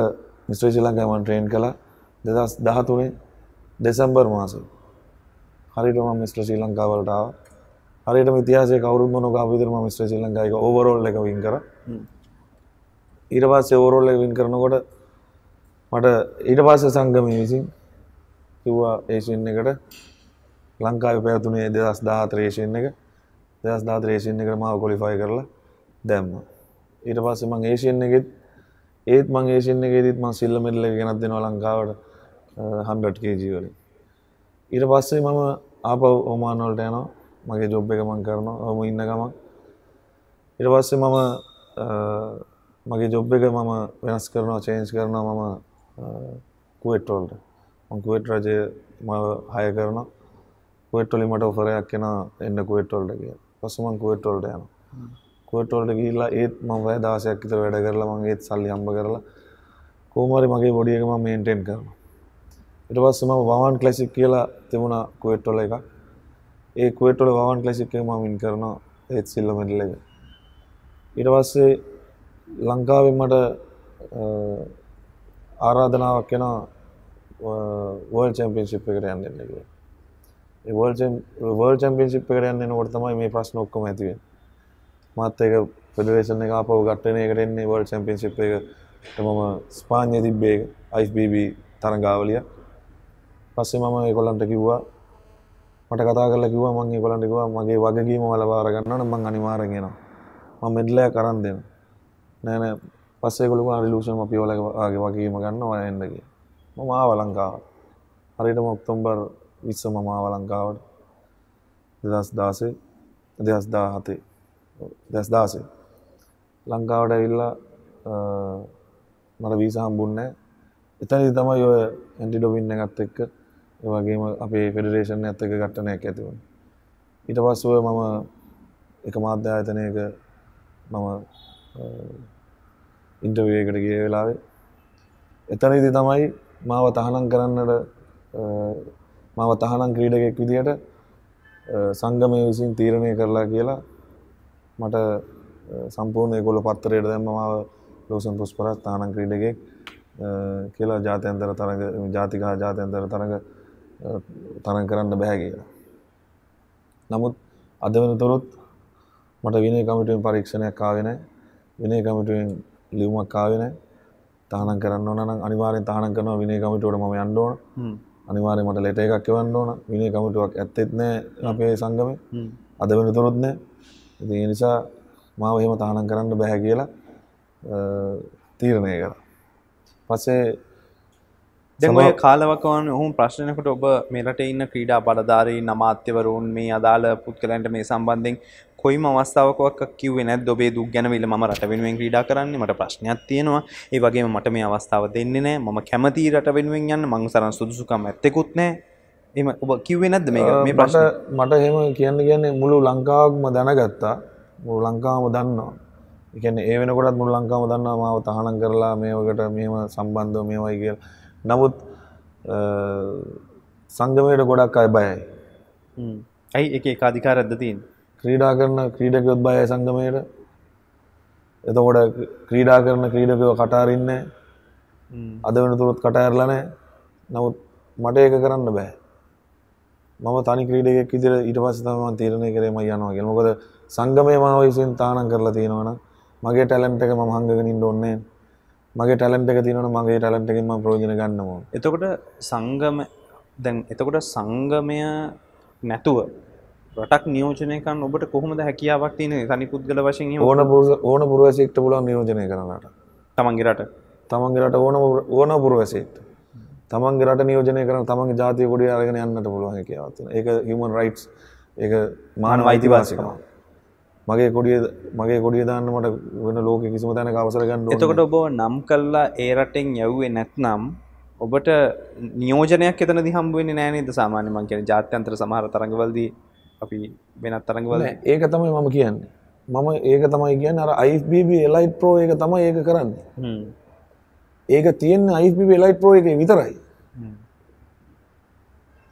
මිස්ටර් ශ්‍රී ලංකාවේ මම ට්‍රේන් කළා 2013 දෙසැම්බර් මාසේ. හරියට මම මිස්ටර් ශ්‍රී ලංකා වලට ආවා. හරියටම ඉතිහාසයේ කවුරුත් විදිහට මම මිස්ටර් ශ්‍රී ලංකා එක ඕවරෝල් එක වින් කරා. ඊට පස්සේ ඕවරෝල් එක වින් කරනකොට මට ඊට පස්සේ සංගමයේ විසින් කිව්වා ඒෂන් එකට. ලංකාවේ පැවතුනේ දෙදස් දාහතර ඒෂන් එක. දෙදස් දාතර ඒෂන් එකට මාව කොලිෆයි කරලා දැම්ම. ඊට පස්සේ මං ඒෂන් එකෙත් ඒත් මං ඒෂන් එකේදීත් මං සිල්ල මෙඩල් එක ගෙනත් දෙනවා ලංකාවට 100 kg වලින්. ඊට පස්සේ මම ආපහු ඔමාන් වලට යනවා. මගේ ජොබ් එක මං කරනවා. ඔහොම ඉන්න ගමන්. ඊට පස්සේ මම මගේ ජොබ් එක මම වෙනස් කරනවා චේන්ජ් කරනවා මම කුවෙට්ටෝල්ට කුවෙට් රජය ම හය කරන කුවෙට්ටොලි මට ඔෆරයක් කෙන එන්න කුවෙට්ටෝල්ට කිය පසුමන් කුවෙට්ටෝල්ට යන කුවෙට්ටෝල්ට ගිල්ලා ඒත් ම වැය දාසයක් විතර වැඩ කරලා මං ඒත් සල්ලි හම්බ කරලා කෝමරි මගේ බොඩියකම මේන්ටෙන් කරන ඉට පස්සම වන් කලසික් කියලා තිබුණ කුවෙට්ටොල එක ඒ කුවෙට්ටොල වන් කලසික් ම මින් කරන ඒත් සිල්ල මෙඩල එක. ඉට පස්සේ ලංකාවෙන් මට ආරාධනාවක් කෙන වර්ල් චැම්පියන්ශිප් එකට යන්න එක වර්ල් චැම්පියන්ශිප් එකට යන්න කොට තමයි මේ ප්‍රශ්න ඔක්කොම ඇතිවෙන් මත් එක පෙඩරේෂන් එක අපව ගට්ටන එකට එන්නේ වර්ල් චැම්පියන්ශිප් එක මම ස්පාන්‍ය තිබ්බේ අයිස්බබ තරගාවලිය. පස්සේ මම ඒකොල්ලන්ට කිව්වා මට කතා කරලා කිව්වා මං ඒකොලන්ට කිව්වා මගේ වගකීම වල බාර ගන්නවනම් මං අනිවාර්යෙන් එනවා. මම මෙඩ්ලය කරන් දෙන්න නෑ නෑ. පස්සේ ඒගොල්ලෝ කිව්වා රිලූෂන් අපි ඔයාලගේ වගකීම ගන්න ඔයා එන්න කියලා. මම ආව ලංකාවට හරියටම ඔක්තෝබර් 20 මම ආව ලංකාවට 2016 2017 2016 ලංකාවට ඇවිල්ලා මට වීසා හම්බුන්නේ එතනදි තමයි ඔය ඇන්ටි ඩොපින් එකත් එක්ක ඒ වගේම අපේ ෆෙඩරේෂන් එකත් එක්ක ඝට්ටනයක් ඇති වුණා. ඊට පස්සේ මම එක මාධ්‍ය ආයතනයක මම ඉන්ටර්වියු එකට ගිය වෙලාවේ. එතනදි තමයි මාව තහනම් කරන්නට මාව තහනම් ක්‍රීඩකෙක් විදිහට සංගමය විසින් තීරණය කරලා කියලා මට සම්පූර්ණ ඒගොල්ල පත්තරයට දැම්ම මාව ලෝසන් පුස්පරත් තානන් ක්‍රීඩගෙක් කියලා ජාතයන්තර තරඟ ජාතික හා ජාතයන්තර තරඟ තරන් කරන්න බැහැ කියලා. නමුත් අද වෙනතුරුත් මට විනය කමිටුවෙන් පරීක්ෂණයක් ආවේ නැහැ. විනය කමිටුවෙන් ලියුමක් ආවේ නැහැ. තහනම් කරන්න ඕන නම් අනිවාර්යෙන් තහනම් කරනවා විනය කමිටුවට මම යන්න ඕන. අනිවාර්යෙන් මට ලෙටර් එකක් එවන්න ඕන. විනය කමිටුවක් ඇත්තෙත් නැහැ අපේ සංගමේ. අද වෙනතුරුත් නැහැ. ඉතින් ඒ නිසා මාව එහෙම තහනම් කරන්න බෑ කියලා තීරණය කරා. පස්සේ දැන් ඔය කාලවකවන් ඔහුම් ප්‍රශ්නයකට ඔබ මෙරට ඉන්න ක්‍රීඩා බලධාරී නමාත්‍යවරුන් මේ අදාළ පුද්ගලන්ට මේ සම්බන්ධයෙන් කොයිම අවස්ථාවකක් කිව්වේ නැද්ද? ඔබේ දුක් ගැනවිල මම රට වෙනුවෙන් ක්‍රීඩා කරන්නේ. මට ප්‍රශ්නයක් තියෙනවා. ඒ වගේම මට මේ අවස්ථාව දෙන්නේ නැහැ. මම කැමති රට වෙනුවෙන් යන්න. මං සරන් සුදුසුකම් ඇත්තෙකුත් නැහැ. එම ඔබ කිව්වේ නැද්ද මේ මේ ප්‍රශ්න. මට එහෙම කියන්න කියන්නේ මුළු ලංකාවක්ම දැනගත්තා. මුළු ලංකාවම දන්නවා. එකන්නේ ඒ වෙනකොටත් මුළු ලංකාවම දන්නවා. මාව තහනම් කරලා මේවකට මෙහෙම සම්බන්ධව මේවයි කියලා නමුත් සංගමයට ගොඩක් අය බයයි. ඇයි? එක කාධිකාරද්ද තින් ක්‍රීඩා කරන ක්‍රීඩකයොත් බයයි සංගමයට. එතකොට ක්‍රීඩා කරන ක්‍රීඩකයෝ කටාරන්න අද වෙන තුරොත් කටඇරලනෑ නමුත් මට ඒක කරන්න බෑ. මම තනි ක්‍රීඩගෙක් විදිර ඊට පස්ස තම තීරණය කරේම යනවා මොකද සංගමය මාව විසින් තානන් කරලා තියෙනවන මගේ ටැලන්ට එක ම හංගගෙනින් ඔන්නේ මගේ ටැලන්ට එක තිනවන මගේ ටැලන්ට එකම ප්‍රෝජන ගන්නවා. එතකොට සංගම දැන් එතකොට සංගමය නැතුව රටක් නියෝජනයකන් ඔබට කොහොමද හැකියාවක් තියෙන තනි පුද්ගල වශයෙන් ඕන ඕන පුරුවසෙක්ට පුලන් නියෝජනය කරනට තමන්ගේ රට. තමන්ගේ රට ඕන ඕන පුරුවසෙක්ට තමන්ගේ රට නියෝජනය කරන තමන්ගේ ජාතිය කොඩිය අරගෙන යන්නට පුළුවන් හැකියාවත් ඒක හිමන් රයිට්ස් ඒක මාන අයිතිවාසිකම මගේ කොඩිය මගේ කොඩිය දාන්න මට වෙන ලෝක කිසිම තැන අවසර ගන්න එතකොට ඔබ නම් කල්ලා ඒ රටෙන් යව්වේ නැත්නම් ඔබට නියෝජනයක් එතන දිහම්බුවෙන්නේ නෑනේද සාමාන්‍ය මං කියන ජාත්‍යන්තර සමහර තරඟවලදී අපි වෙනත් තරඟවල ඒක තමයි මම කියන්නේ. මම ඒක තමයි කියන්න අර අයිබB එලයිට් ප්‍රෝ එක තමයි ඒක කරන්න. ඒක තියෙන අයිබB එලයිට් ප්‍රෝ එක විතරයි.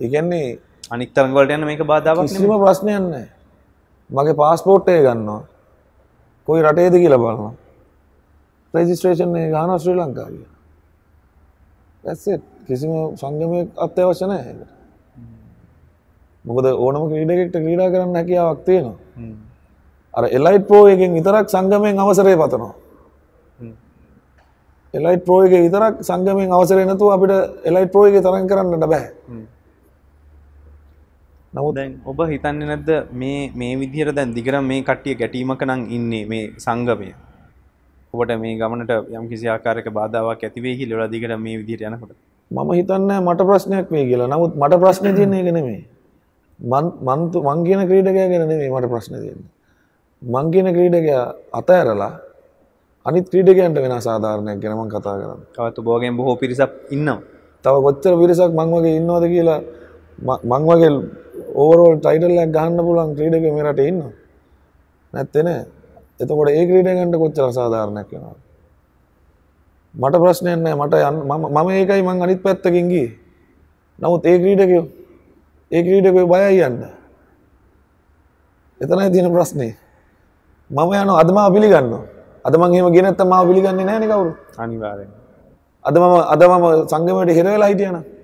ඒගැන්නේ අනික් තරඟවලට යන්න මේක බාධාවක් කිසිම ප්‍රශ්නයන්න මගේ පාස්පෝට්ටය ගන්නවා. කොයි රටේද කියලා බලන්න රෙජිස්ට්‍රේෂන් ගාන ශ්‍රී ලංකාවිය ඇත් කිසිම සංගමය අත්‍යවශ්‍ය නෑ මොකද ඕනම ක්‍රීඩගෙක්ට ක්‍රීඩා කරන්න හැකියාවක් තියෙනවා. අර එලයිට් පෝ එකෙන් විතරක් සංගමයෙන් අවසරය පතනවා. එලයිට් ප්‍රෝ එක විතරක් සංගමයෙන් අවසරය නැතුව අපිට එලයිට් ප්‍රෝ එක තරන් කරන්නට බෑ නමුත් ඔබ හිතන්න නැද්ද මේ මේ විදිහට දැන් දිගරම් මේ කට්ටිය ගැටීමක නම් ඉන්නේ මේ සංගමය? ඔබට මේ ගමනට යම් කිසි ආකාරයක බාධාවක් ඇතිවේ කියලා දිගට මේ විදිහට යනකොට? මම හිතන්නේ මට ප්‍රශ්නයක් මේ කියලා. නමුත් මට ප්‍රශ්නේ තියෙන්නේ ඒක නෙමෙයි. මන් මන් මං කියන ක්‍රීඩකයා ගැන නෙමෙයි මට ප්‍රශ්නේ තියෙන්නේ. මං කියන ක්‍රීඩකයා අතෑරලා අනිත් ක්‍රීඩකයන්ට වෙන සාධාරණයක් ගැන මං කතා කරන්නේ. තවත් ඔබගෙන් බොහෝ පිරිසක් ඉන්නවා. තව කොච්චර පිරිසක් මං වගේ ඉන්නවද කියලා ම- මං වගේ ඕවරෝල් ටයිටල්ලයක් ගහන්න පුළුවන් ක්‍රීඩක මේ රටේ ඉන්නවා. නැත්තේ නෑ. එතකොට ඒ ක්‍රීඩකයන්ට කොච්චර අසාධාරණයක් වෙනවා මට ප්‍රශ්නයක් නෑ. මට යන්න මම ඒකයි මං අනිත් පැත්තකින් ගියේ. නමුත් ඒ ක්‍රීඩකයෝ ඒ ක්‍රීඩකයෝ බයයි යන්න. එතනයි තියෙන ප්‍රශ්නේ. මම යනවා. අද මාව පිළිගන්නවා. අද මං එහෙම ගියේ නැත්තම් මාව පිළිගන්නේ නැහැ නේ කවුරු? අනිවාර්යෙන් අද මම අද මම සංගමයට හිර වෙලා හිටියනම්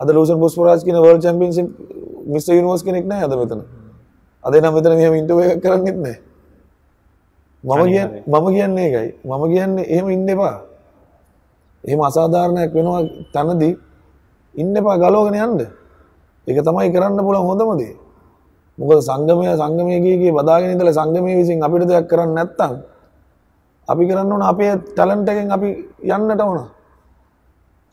අද ලූසන් පුස්පරාජ් කියන වර්ල්ඩ් චැම්පියන්ෂිප් මිස්ටර් යුනිවර්ස් කෙනෙක් නැහැ අද මෙතන. අද නම් මෙතන මෙහෙම ඉන්ටර්විව් එකක් කරන්නෙත් නැහැ. මම කියන්නේ මම කියන්නේ ඒකයි. මම කියන්නේ එහෙම ඉන්න එපා. එහෙම අසාධාරණයක් වෙනවා තැනදී ඉන්න එපා ගලවගෙන යන්න. ඒක තමයි කරන්න පුළුවන් හොඳම දේ. මොකද සංගමය සංගමය ගිය ගිය බදාගෙන ඉඳලා සංගමය විසින් අපිට දෙයක් කරන්න නැත්තම් අපි කරන්න ඕන අපේ ටැලන්ට් එකෙන් අපි යන්නට ඕන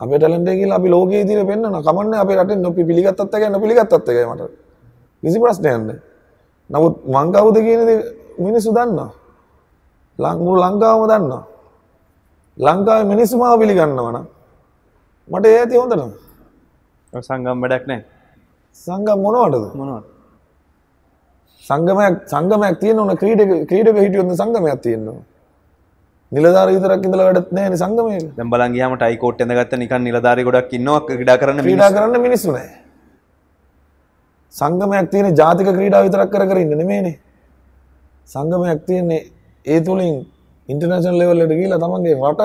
අපේ ටැලන්ට් එක කියලා අපි ලෝකයේ ඉදිරිය පෙන්වන කමන්නේ අපේ රටෙන් අපි පිළිගත්තත් එකයි නොපිළිගත්තත් එකයි මට. කිසි ප්‍රශ්නයක් නැහැ. නමුත් මං කවුද කියන දේ මිනිස්සු දන්නවා. ලං මුළු ලංකාවම දන්නවා. ලංකාවේ මිනිස්සු මාව පිළිගන්නවා නම් මට ඒ ඇති හොඳටම සංගම් වැඩක් නෑ සංගම් මොනවටද? මොනවට සංගමයක් සංගමයක් තියෙන ඕන. ක්‍රීඩක ක්‍රීඩක හිටියොත් සංගමයක් තියෙනවා නිලධාර විතරක් ඉඳලා වැඩත් නැහැ නේ සංගමයක. දැන් බලන් ගියාම ටයි කෝට් ඇඳගත්ත නිකන් නිලධාරි ගොඩක් ඉන්නවා ක්‍රීඩා කරන්න ක්‍රීඩා කරන්න මිනිස්සු නැහැ සංගමයක් තියෙන ජාතික ක්‍රීඩා විතරක් කර කර ඉන්න නෙමෙයිනේ සංගමයක් තියෙන්නේ ඒ තුලින් ඉන්ටර්නැෂනල් ලෙවල් එකට ගිහිල්ලා තමන්ගේ රට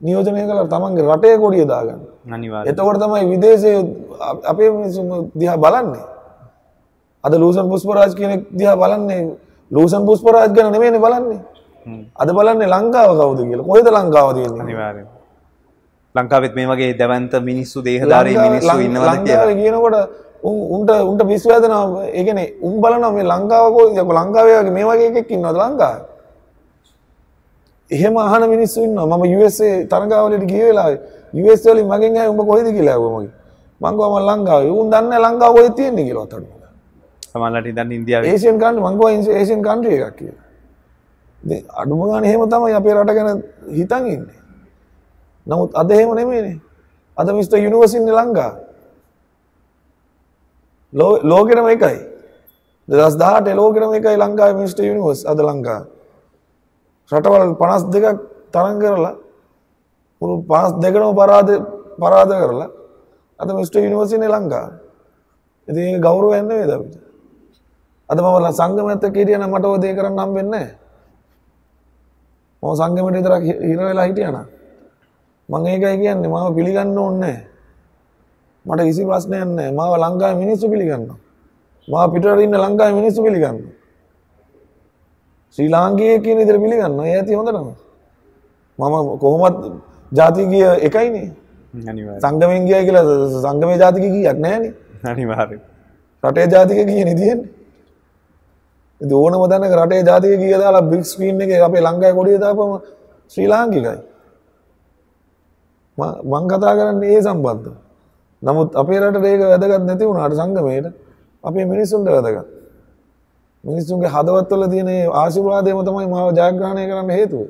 නියෝජනය කළා තමන්ගේ රටේ කොඩිය දාගන්න. අනිවාර්යෙන් එතකොට තමයි විදේශයේ අපේ මිනිස්සුම දිහා බලන්නේ. අද ලූසන් පුස්පරාජ් කෙනෙක් දිහා බලන්නේ. ලූසන් පුස්පරාජ් ගැන නෙමෙයිනේ බලන්නේ. අද බලන්නේ ලංකාව කවුද කියලා. කොහෙද ලංකාව තියෙන්නේ? අනිවාර්යෙන් ලංකාවෙත් මේ වගේ දැවන්ත මිනිස්සු දේහධාරී මිනිස්සු ඉන්නවද කියලා. ලංකාවේ කියනකොට උන් උන්ට උන්ට පිස්සු වැදෙනවා ඒ කියන්නේ උන් බලනවා මේ ලංකාව කොහෙද ලංකාවේ වගේ මේ වගේ එකෙක් ඉන්නවද ලංකාවේ? එහෙම අහන මිනිස්සු ඉන්නවා. මම USA තරගාවලට ගිය වෙලාවේ US වලින් මගෙන් ඇහුවා උඹ කොහෙද කියලා ඇහුවා මගේ. මං ගියා මම ලංකාවේ. උන් දන්නේ ලංකාව කොහෙද තියෙන්නේ කියලා අතට සමහරවිට ඉඳන් ඉන්දියාවේ. ඒසියන් කන්ට්‍රි මං ගියා ඒසියන් කන්ට්‍රි එකක් කියලා අඩුම ගානේ එහෙම තමයි අපේ රට ගැන හිතන් ඉන්නේ. නමුත් අද එහෙම නෙමෙයිනේ. අද මිස්ටර් යුනිවර්ස් ඉන්නේ ලංකාවේ ලෝ- ලෝකෙටම එකයි. දෙදස් දාට ලෝකෙටම එකයි ලංකාවේ මිස්ටර් යුනිවර්ස් අද ලංකාව රටවල් පනස් දෙකක් තරන් කරලා මුළු පනස් දෙකටම පරාද පරාද කරලා අද මිස්ටර් යුනිවර්සිනේ ලංකාව ඉතින් ඒක ගෞරවයක් නෙවෙයිද අපිට? අද මම ල- සංගමයත් එක්ක හිටියනම් මට ඔය දේ කරන්න හම්බෙන්නේ නැහැ. මම සංගමයට විතරක් හිර වෙලා හිටියනම් මම ඒකයි කියන්නේ. මාව පිළිගන්න ඕනේ මට කිසි ප්‍රශ්නයක් නැහැ. මාව ලංකාවේ මිනිස්සු පිළිගන්නවා. මාව පිටරට ඉන්න ලංකාවේ මිනිස්සු පිළිගන්නවා. ශ්‍රී ලාංකේය කියන විදිහට පිළිගන්නවා. ඒ ඇති හොඳටම. මම කොහොමත් ජාතිකීය එකයිනේ. අනිවාර්යෙන් සංගමෙන් ගියයි කියලා සංගමේ ජාතික කීයක් නැහැනේ. අනිවාර්යෙන් රටේ ජාතික කීයනේ තියෙන්නේ ඕනම තැනක රටේ ජාතික කීය දාලා බිග් ස්ක්‍රීන් එකේ අපේ ලංකාවේ කොඩිය දාපම ශ්‍රී ලාංකිකයි. මං කතා කරන්නේ ඒ සම්බන්ධව. නමුත් අපේ රටට ඒක වැදගත් නැති වුණාට සංගමයට අපේ මිනිස්සුන්ට වැදගත්. මිනිස්සුන්ගේ හදවත්වල තියෙන ඒ ආශිර්වාදයම තමයි මාව ජයග්‍රහණය කරන්න හේතුව.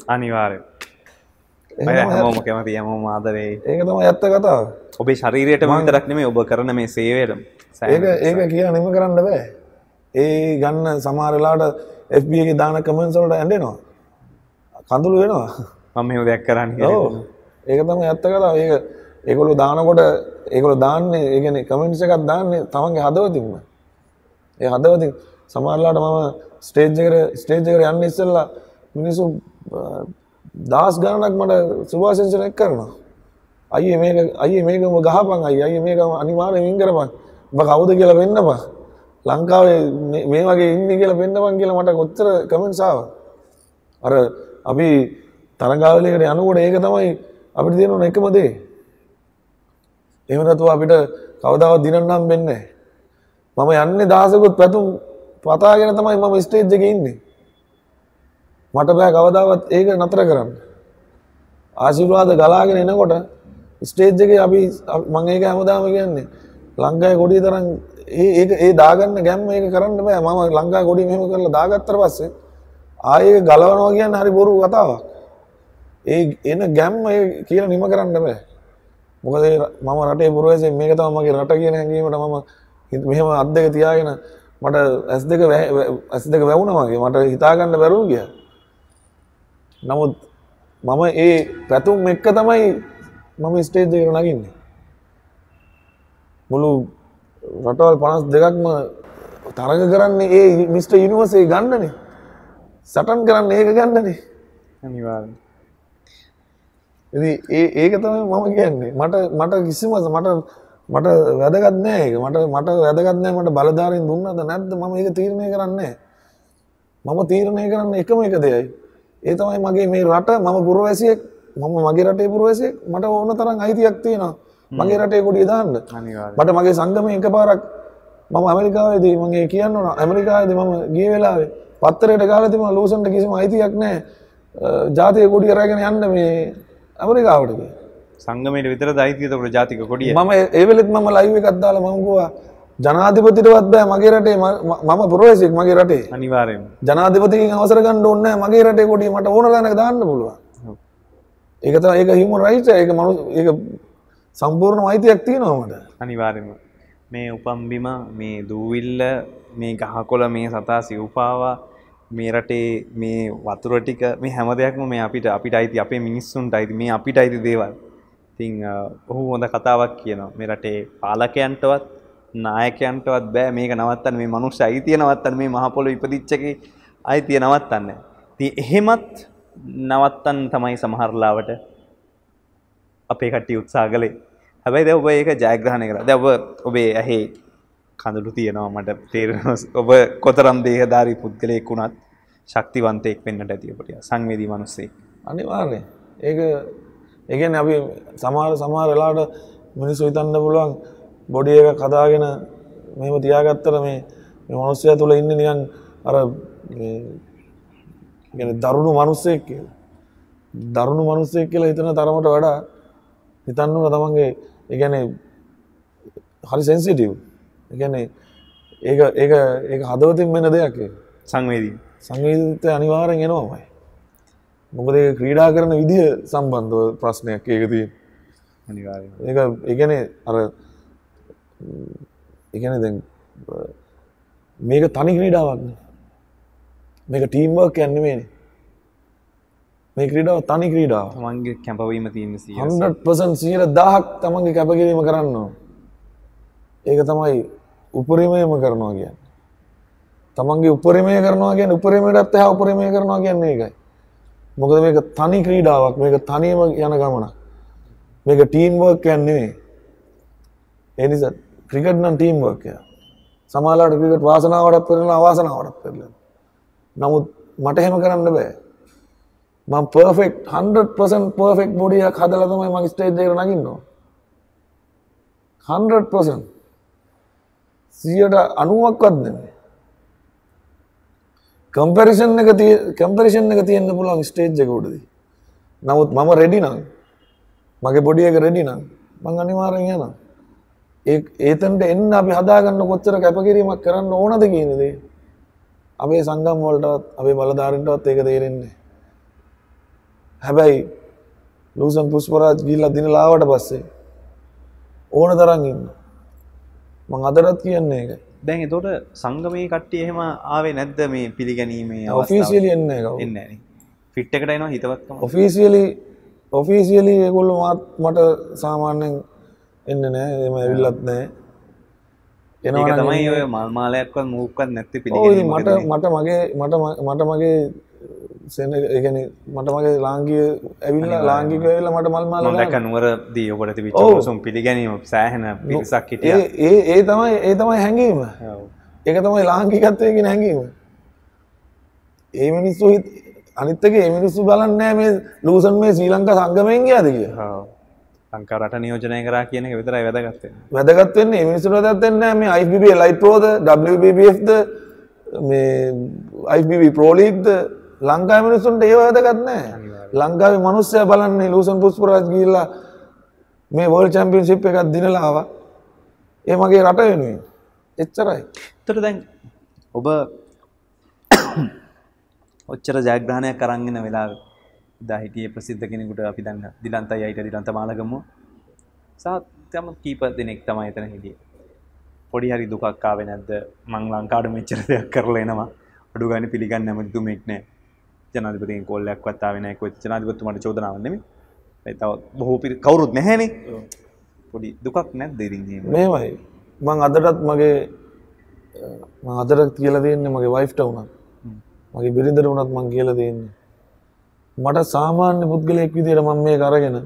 තමයි හැමෝම කැමති හැමෝම ආදරේ. ඒක තමයි ඇත්ත කතාව. ඔබේ ශරීරයට නෙමෙයි ඔබ කරන මේ සේවයට ඒක ඒක කියලා නිම කරන්න බෑ ඒ ගන්න සමහරලාට FB එකේ දාන කමෙන්ට්ස් වලට ඇඬෙනවා. කඳුළු වෙනවා. මම දෙයක් කරන්න ඒක තමයි ඇත්ත කතාව. ඒක ඒගොල්ලෝ දානකොට ඒගොල්ලෝ දාන්නේ ඒ කියන්නේ කමෙන්ට්ස් එකක් දාන්නේ තමන්ගේ හදවතින්ම. ඒ හදවතින් සමහරලාට මම ස්ටේජ් එකට ස්ටේජ් එකට යන්න ඉස්සෙල්ලා මිනිස්සු අ, දහස් ගණනක් මට සුභාශිංසන එක් කරනවා. අයියේ මේක අයියේ මේක උඹ ගහපන් අයියේ අයියේ මේක අනිවාර්යෙන් වින් කරපන්. ඔබ කවුද කියලා වෙන්නපන් ලංකාවේ මේ- මේ වගේ ඉන්නේ කියලා වෙන්නපන් කියලා මට කොච්චර කමෙන්ට්ස් ආවා. අර අපි තරගාවලියකට යනකොට ඒක තමයි අපිට තියෙන ඕන එකම දේ. එහෙම නැතුව අපිට කවදාවත් දිනන්න හම්බෙන්නේ නැහැ. මම යන්නේ දහසකුත් පැතුම් පතාගෙන තමයි මම ස්ටේජ් එකේ ඉන්නේ. මට බෑ කවදාවත් ඒක නතර කරන්න. ආශිර්වාද ගලාගෙන එනකොට ස්ටේජ් එකේ අපි අප- මම ඒක හැමදාම කියන්නේ ලංකාවේ කොඩිය තරම් ඒ ඒක ඒ දාගන්න ගැම්ම ඒක කරන්න බෑ. මම ලංකාවේ කොඩිය මෙහෙම කරලා දාගත්තට පස්සේ ආයේ ඒක ගලවනවා කියන්නේ හරි බොරු කතාවක්. ඒ එන ගැම්ම ඒ කියලා නිම කරන්න බෑ. මොකද ඒ ර- මම රටේ පුරවැසියෙක් මේක තමයි මගේ රට කියන හැඟීමට මම හිත- මෙහෙම අත් දෙක තියාගෙන මට ඇස් දෙක වැහ- වැ- ඇස් දෙක වැවුණා වගේ මට හිතාගන්න බැරුව ගියා. නමුත් මම ඒ පැතුම් එක්ක තමයි මම ස්ටේජ් එකට නගින්නේ. මුළු රටවල් පනස් දෙකක්ම තරග කරන්නේ ඒ මිස්ට යුනිවසේ ගන්නනේ සටන් කරන්න ඒක අනිවාර්යෙන්. ඉතින් ඒ ඒක තමයි මම කියන්නේ. මට මට කිසිම මට මට වැදගත් නෑ ඒක. මට මට වැදගත් නෑ මට බලධාරීන් දුන්නද නැද්ද මම ඒක තීරණය කරන්නේ. මම තීරණය කරන්න එකම එක දෙයයි. ඒ තමයි මගේ මේ රට මම පුරවැසියෙක් මම මගේ රටේ පුරවැසියෙක්. මට ඕන තරම් අයිතියක් තියෙනවා මගේ රටේ කොඩිය දාන්න. මට මගේ සංගමය එකපාරක් මම ඇමරිකාවේදී මගේ කියන්න ඇමරිකාවේදී මම ගිය වෙලාවේ පත්තරයට තිබුණා ලූසන්ට කිසිම අයිතියක් නැහැ. ජාතික කොඩිය රැගෙන යන්න මේ ඇමරිකාවට කියලා. සංගමයට විතර දෛතිය තකට ජාතික කොඩිය? මම ඒ වෙලෙත් මම ලයිව් එකක් දාලා මම කිව්වා ජනාධිපතිටවත් බෑ මගේ රටේ. ම- ම- මම පුරවැසියෙක් මගේ රටේ. අනිවාර්යෙන්. ජනාධිපතිගෙන් අවසර ගන්න ඕනේ නැහැ. මගේ රටේ කොඩිය මට ඕන තැනක දාන්න පුළුවන්. ඒක තමයි ඒක හියුමන් රයිට්ස් ඒක මනුස්ස ඒක සම්පූර්ණ අයිතියක් තියෙනවා මට. අනිවාර්යම මේ උපම්බිම මේ දූවිල්ල මේ ගහකොළ මේ සතා සිව්පාවා මේ රටේ මේ වතුර ටික මේ හැම දෙයක්ම මේ අපිට අපිට අයිති අපේ මිනිස්සුන්ට අයිති මේ අපිට අයිති දේවල්. ඉතින් ඔහු හොඳ කතාවක් කියනවා. මේ රටේ පාලකයන්ටවත් නායකයන්ටවත් බෑ. මේක නවත්තන්න මේ මනුෂ්‍ය අයිතිය නවත්තන්න මේ මහපොළොව ඉපදිච්චකේ අයිතිය නවත්තන්න. ඉතින් එහෙමත් නවත්තන්න තමයි සමහරලාවට අපේ කට්ටිය උත්සාහ කළේ. හැබැයි දැන් ඔබ ඒක ජයග්‍රහණය කරා. දැන් ඔබ ඔබේ ඇහි කඳුළු තියෙනවා මට තේරෙනවා. ඔබ කොතරම් දේහධාරී පුද්ගලයෙක් වුණත් ශක්තිවන්තයෙක් වෙන්නට ඇති ඔබට සංවේදී මිනිස්සෙක්. අනිවාර්ය ඒක ඒගැන අපි සමාර සමාර වෙලාට මිනිස්සු හිතන්න පුළුවන් බොඩි එක කදාගෙන මෙම තියාගත්තර මේ මේ මනුස්සය තුළ ඉන්න නියන් අර මේ ගැන දරුණු මනුස්සයෙක් කියලා. දරුණු මනුස්සයෙක් කියලා හිතන තරමට වඩා හිතන්නුව තමන්ගේ ඒගැන හරි සෙන්සිටව් එකන ඒක ඒක ඒක හදවතින් වෙන දෙයක්. සංවේදී. සංවීතය අනිවාරෙන් එනවාමයි. මොකද ඒක ක්‍රීඩා කරන විදිහ සම්බන්ධව ප්‍රශ්නයක් ඒක තිය අනිවාර්යයෙන් ඒක එකන අර එකන දැ මේක තනි ක්‍රීඩාවක්න මේක ටීම්වක් යන්නේමේන මේ ක්‍රීඩාව තනි ක්‍රීඩාව. තමන්ගේ කැපවීම තියෙන සිය හන්ඩ පසන් සියර දහක් තමන්ගේ කැපකිරීම කරන්නවා ඒක තමයි උපරිමයම කරනවා කියන්න. තමන්ගේ උපරිමය කරනවා කිය උපරිමයටත් හැ උපරිමය කරනවා කියන්නේ එකයි මොකද මේක තනි ක්‍රීඩාවක්. මේක තනියම යන ගමන මේක ටීම්වර්ක් යන්නේ එනිසා ක්‍රිකට් නම් ටීම්වර්කය සමාලාට ක්‍රිකට් වාසනාවටත් පෙරෙන අවාසනාවටත් පෙරල නමුත් මට හෙම කරන්න බෑ මං පර්ෆෙක්් 100% පර්ෆෙක්් බොඩියක් හදල තමයි මගේ ස්ටේජ් දෙක නගින්නවා 100% සියට අනුවක්වත් නෙමේ කම්පරිෂන් එක කම්පරිෂන් එක තියෙන්න්න පුළුවන් ස්ටේජ් එක උඩදී. නමුත් මම රෙඩි නම් මගේ බොඩිය එක රෙඩි නම් මං අනිවාරෙන් යන ඒ ඒතන්ට එන්න අපි හදාගන්න කොච්චර කැපකිරීමක් කරන්න ඕනද කියනදේ අපේ සංගම් වලටත් අපේ බලධාරන්ටවත් ඒක තේරෙන්නේ හැබැයි ලූසන් පුස්පරාජ් ගිල්ල දින ලාවට පස්සේ ඕන තරන් ඉන්න. මං අදරත් කියන්නේ එක දැන් එතෝට සංගමයේ කට්ටිය එහෙම ආවේ නැද්ද මේ පිළිගැනීමේ ඔෆිසිියලි එන්න එන්න ෆිට් එකට එනවා හිතවත්කම. ඔෆිසිියලි ඔෆිසිියලි එකොල්ල මට සාමාන්‍යෙන් එන්න නෑ එම ඇවිල්ලත් නෑ එනවා තමයි ඔය මල්මාලයක්වත් මූක්කත් නැති ඕ පිළිගැනීම මට මට මගේ මට මට මගේ සෙන එකන මට මගේ ලාංගිය ඇවිල්ල ලාංගික ඇවිල්ල මට මල්මාල නොදැක නුවර දී ඔබට තිබිච්ච ඔව්. උණුසුම් පිළිගැනීම සෑහෙන පිරිසක් හිටිය. ඒ ඒ තමයි ඒ තමයි හැඟීම. ඒක තමයි ලාංකිකත්වයගෙන හැඟීම. ඒ මිනිස්සු අනිත්තක ඒ මිනිස්සු බලන්නෑ මේ ලූසන් මේ ශ්‍රී ලංකා සංගමයෙන් ගයාද කිය ලංකාරට නියෝජනය කරා කියන එක විතරයි වැදගත්තේ වැදගත්වන්නේ ඒ මිනිසුට වැදත්වන්න මේ IPB ලයිට ප්‍රෝද WBBFද මේ IPB ප්‍රෝලීක්ද ලංකා මිනිසුන්ට ඒ වැදගත්නෑ ලංකාව මනුස්්‍යය බලන්නේ ලූසන් පුස්පරාජ් ගිල්ලා මේ වල් චැම්පියන්ශිප් එකක් දිනලාව ඒ මගේ රට වෙනුවෙන්. එච්චරයි. තොට දැන් ඔබ ඔච්චර ජයග්‍රහණයක් කරන්න වෙලා දහිටිය ප්‍රසිද්ධ කෙනෙකුට අපි දන්න දිලන්තයි අයිට දිලන්ත මාලගම සාත්‍යම කීප දෙනෙක් තමයි එතන හිටිය. පොඩි හරි දුකක් ආවේ නැද්ද? මං ලංකාවට මෙච්චර දෙයක් කරලා එනවා. අඩු ගානේ පිළිගන්නේ නැමතුමෙක් නෑ ජනාධිපතිගෙන් කෝල්ලයක් වත් ආවේ නැහැ කොයි ජනාධිපතිතුමාට චෝදනාවක් නෙමෙයි. ඒ තව බොහෝ පිරි කවුරුත් නැහැනේ පොඩි දුකක් ඉතින් එහෙම මේමයි මං අදටත් මගේ මං අදට කියල දෙන්නේ මගේ වයිෆ්ට වුණත්. මගේ බිරිඳර වුණත් මං කියල දෙන්නේ. මට සාමාන්‍ය පුද්ගලයෙක් විදියට මම මේ කරගෙන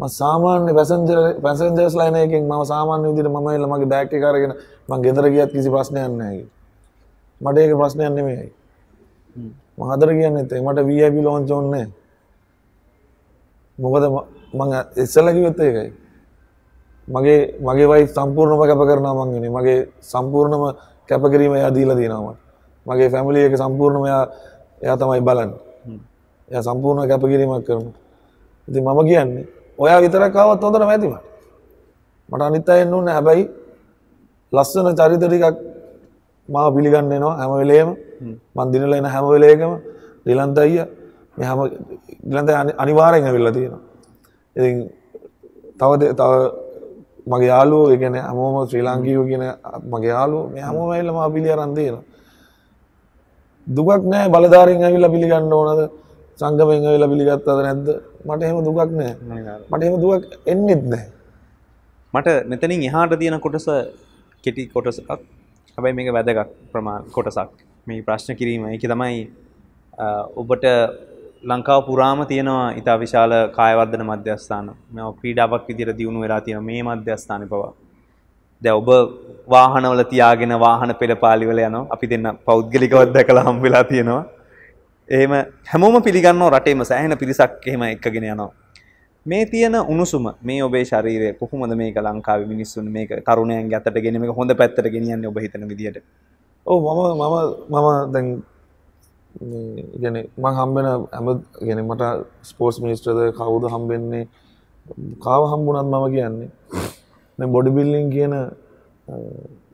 ම සාමාන්‍ය පැසන්ජර පැසන්ජර්ස් ලයින එකෙන් ම සාමාන්‍ය විදිට ම එල්ල මගේ බෑක්ක කරගෙන මං ගෙදර ගියත් කිසි ප්‍රශ්නයන්නගේ මට ඒක ප්‍රශ්නයන් නෙමෙයි මහදර කියන්න එතේ මට වීඇපි ලෝංච ඔන්නේ මොකද මං එස්සලකිවෙත්ත එකයි මගේ මගේ වයි සම්පූර්ණම කැප කරන මංගෙන මගේ සම්පූර්ණම කැපකිරීම යදීල තියෙනවාට මගේ ෆැමිලිය එක සම්පූර්ණම එයා තමයි බලන්න. එය සම්පූර්ණ කැපකිරීමක් කරන ඉති මම කියන්නේ ඔයා විතරකාවත් හොඳට මැතිම මට. අනිත් අයෙන්න්න ඕන්න හැබැයි ලස්සන චරිතටිකක් මා පිළිගන්නවා හැම වෙලේම මන්දිනල එන හැම වෙලේකම ඩිලන්ත අයිය හැම ගලන්ත අනිවාරෙන් ඇවිල්ල තියෙනවා. ඉති තව තව මගේ යාලුව එකන හමෝම ශ්‍රී ලංකීව කියන මගේ යාලු මේ හමෝම එල්ලම පිළිය රන්දේන දුකක් නෑ බලධාරෙන් ඇවිල්ල පිළිගන්න ඕනද? සංගමෙන් ඇවිල්ල පිළිගත්තද නැද්ද? මට එහෙම දුකක් නෑ. මට එහෙම දුවක් එන්නෙත් නෑ. මට මෙතනින් එහාට තියෙන කොටස කෙටි කොටසක්. හැබැයි මේක වැදගත් ප්‍රමාණ කොටසක් මේ ප්‍රශ්න කිරීම. එක තමයි ඔබට ලංකාව පුරාම තියෙනවා ඉතා විශාල කායවර්ධන මධ්‍යස්ථාන. මෙ ක්‍රීඩාවක් විදිර දියුණු වෙලා තියෙන මේ මධ්‍යස්ථාන පවා. දැ ඔබ වාහනවල තියාගෙන වාහන පෙළ පාලිවල යන අපි දෙන්න පෞද්ගලිකවත් දැකළ හම්වෙලා තියෙනවා. එහෙම හැමෝම පිළිගන්න රටේම සෑහෙන පිරිසක් එහෙම එකගෙන යනවා. මේ තියෙන උණුසුම මේ ඔබේ ශරීරය කොහොමද මේක ලංකාව මිනිස්සුන් මේක තරුණයන් ඇතට ගෙන මේ හොඳ පැත්තට ගෙනියන්න ඔබ හිතන විදිට ඕ මම මම මම දැන් ගැන මං හම්බෙන ඇම ගැන මට ස්පෝර්ස් මිනිස්ට්‍රද කවුද හම්බෙන්නේ? කාව හම්බුනත් මම කියන්නේ. මේ බොඩි බිල්ලිං කියන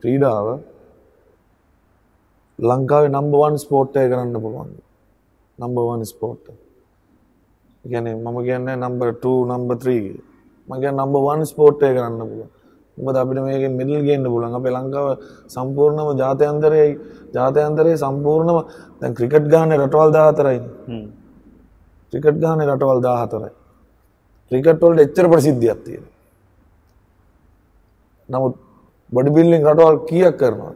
ක්‍රීඩාව ලංකාවේ නම්බවන් ස්පෝට්ටය කරන්න පුළුවන්. නම්බවන් ස්පෝට්ට ගැන මම කියන්න නම්බරට නම්බ3 මගේ නම්බවන් ස්පෝට්ටය කරන්න පුළුව උබද අපිට මේක මිඩල් ගන්න පුලන් අප ලංකාව සම්පූර්ණම ජාතයන්තරයි ජාතයන්තරයේ සම්පූර්ණම දැන් ක්‍රිකට් ගාන රටවල් දාතරයි ක්‍රිකට් ගාන රටවල් දාහතරයි ක්‍රිකට්වල්ට එච්චර ප්‍රසිද්ධියක් තියෙන නමුත් බොඩි බිල්ලිින් රටවල් කියක් කරනවා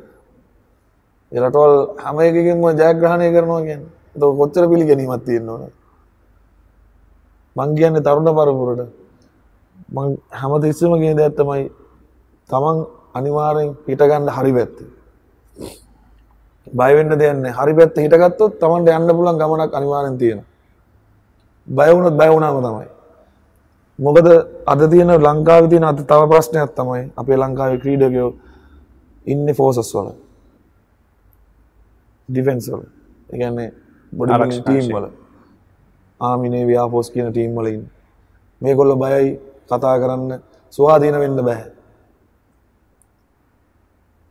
රටවල් හැම එකකින්ම ජයග්‍රහණය කරනවා කියෙන් ත කොච්චර පිළි ගැනීමත් තියෙන්න්නවන මං කියන්න තරුණ පරපුරට. හැම තිස්සම ගේ දැත්තමයි තමන් අනිවාරෙන් හිටගන්න හරි පැත්ති. බයවෙන්න දෙයන්න හරි පැත්ත හිටගත්තොත් තමන්ට යන්න පුලන් ගමනක් අනිවාරෙන් තියෙන බයවුණත් බයවුණාම තමයි. මොකද අද තියෙන ලංකාව තියන අත තව ප්‍රශ්නයක් තමයි අපේ ලංකාව ක්‍රීඩකයෝ ඉන්න ෆෝසස් වල. ඩිෆෙන්ස් වල. එකන්නේ බොඩ ටීම් වල. ආමිනේ ව්‍යාපෝස් කියන ටීම් වලින් මේ කොල්ල බයයි කතා කරන්න ස්වාධීන වෙන්න බැහැ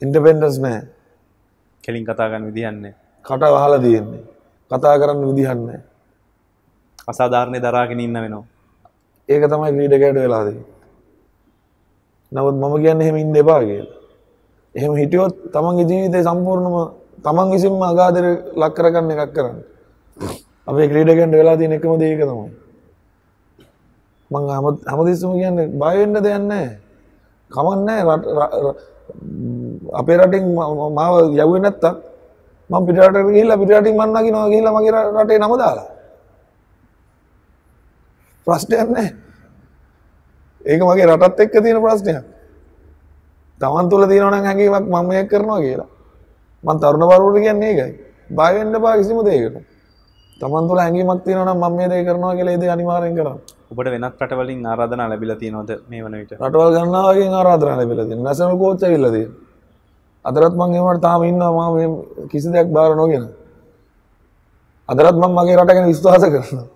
ඉන්ඩපෙන්ඩස් නෑ. කෙලින් කතාගන්න විදිහන්නේ කට වහල තියෙන්නේ. කතා කරන්න විදිහන්න අසාධාරණය දරාගෙන ඉන්න වෙනවා. ඒක තමයි ක්‍රීඩකයට වෙලාද නවත් මම කියන්න එහෙම ඉන්න එපා කියලා. එහෙම හිටියොත් තමන්ගේ ජීවිතය සම්පූර්ණම තමන් විසින්ම අගාදර ලක් කරගන්න එකක් කරන්න. අපේ ක්‍රීඩකන්ට වෙලා තියෙන එකම දේක තමයි. මං හමතිස්සම කියන්න බයවෙන්න දෙයන්නේ කමන්නෑ අපේ රටින් මාව යව නැත්ත ම පිටට ගිල්ල පිටටින් මන්නකි නො ගිල්ල මගේ රටේ නම දාලා. ප්‍රශ්නයන්නේ ඒක මගේ රටත් එක්ක තියෙන ප්‍රශ්නයක්. තමන් තුළ තියෙනවන හැකිවක් මම එක් කරනවා කියලා. මන් තරුණ පරුවට කියන්නේ එකයි බයවෙන්න පා කිසිම දේකට තමන් තුළ හැඟීමක් තියෙනවන මම මේ දේ කරනවා කියලා ඒද අනිවාරයෙන් කරන්න. ඔබට වෙනත් රටවලින් ආරාධන ලැබිලා තියෙනවද මේ වන විට? රටවල් ගන්නාවගේ ආරාධන ලැබිලා තියෙන නැසනල් කෝච්ච ඇවිල්ලා තියෙන අදරත් මං ඒවට තාම ඉන්නවා. මම කිසි දෙයක් බාර නොගෙන. අදරත් මම මගේ රට ගැන විශ්වාස කරනවා.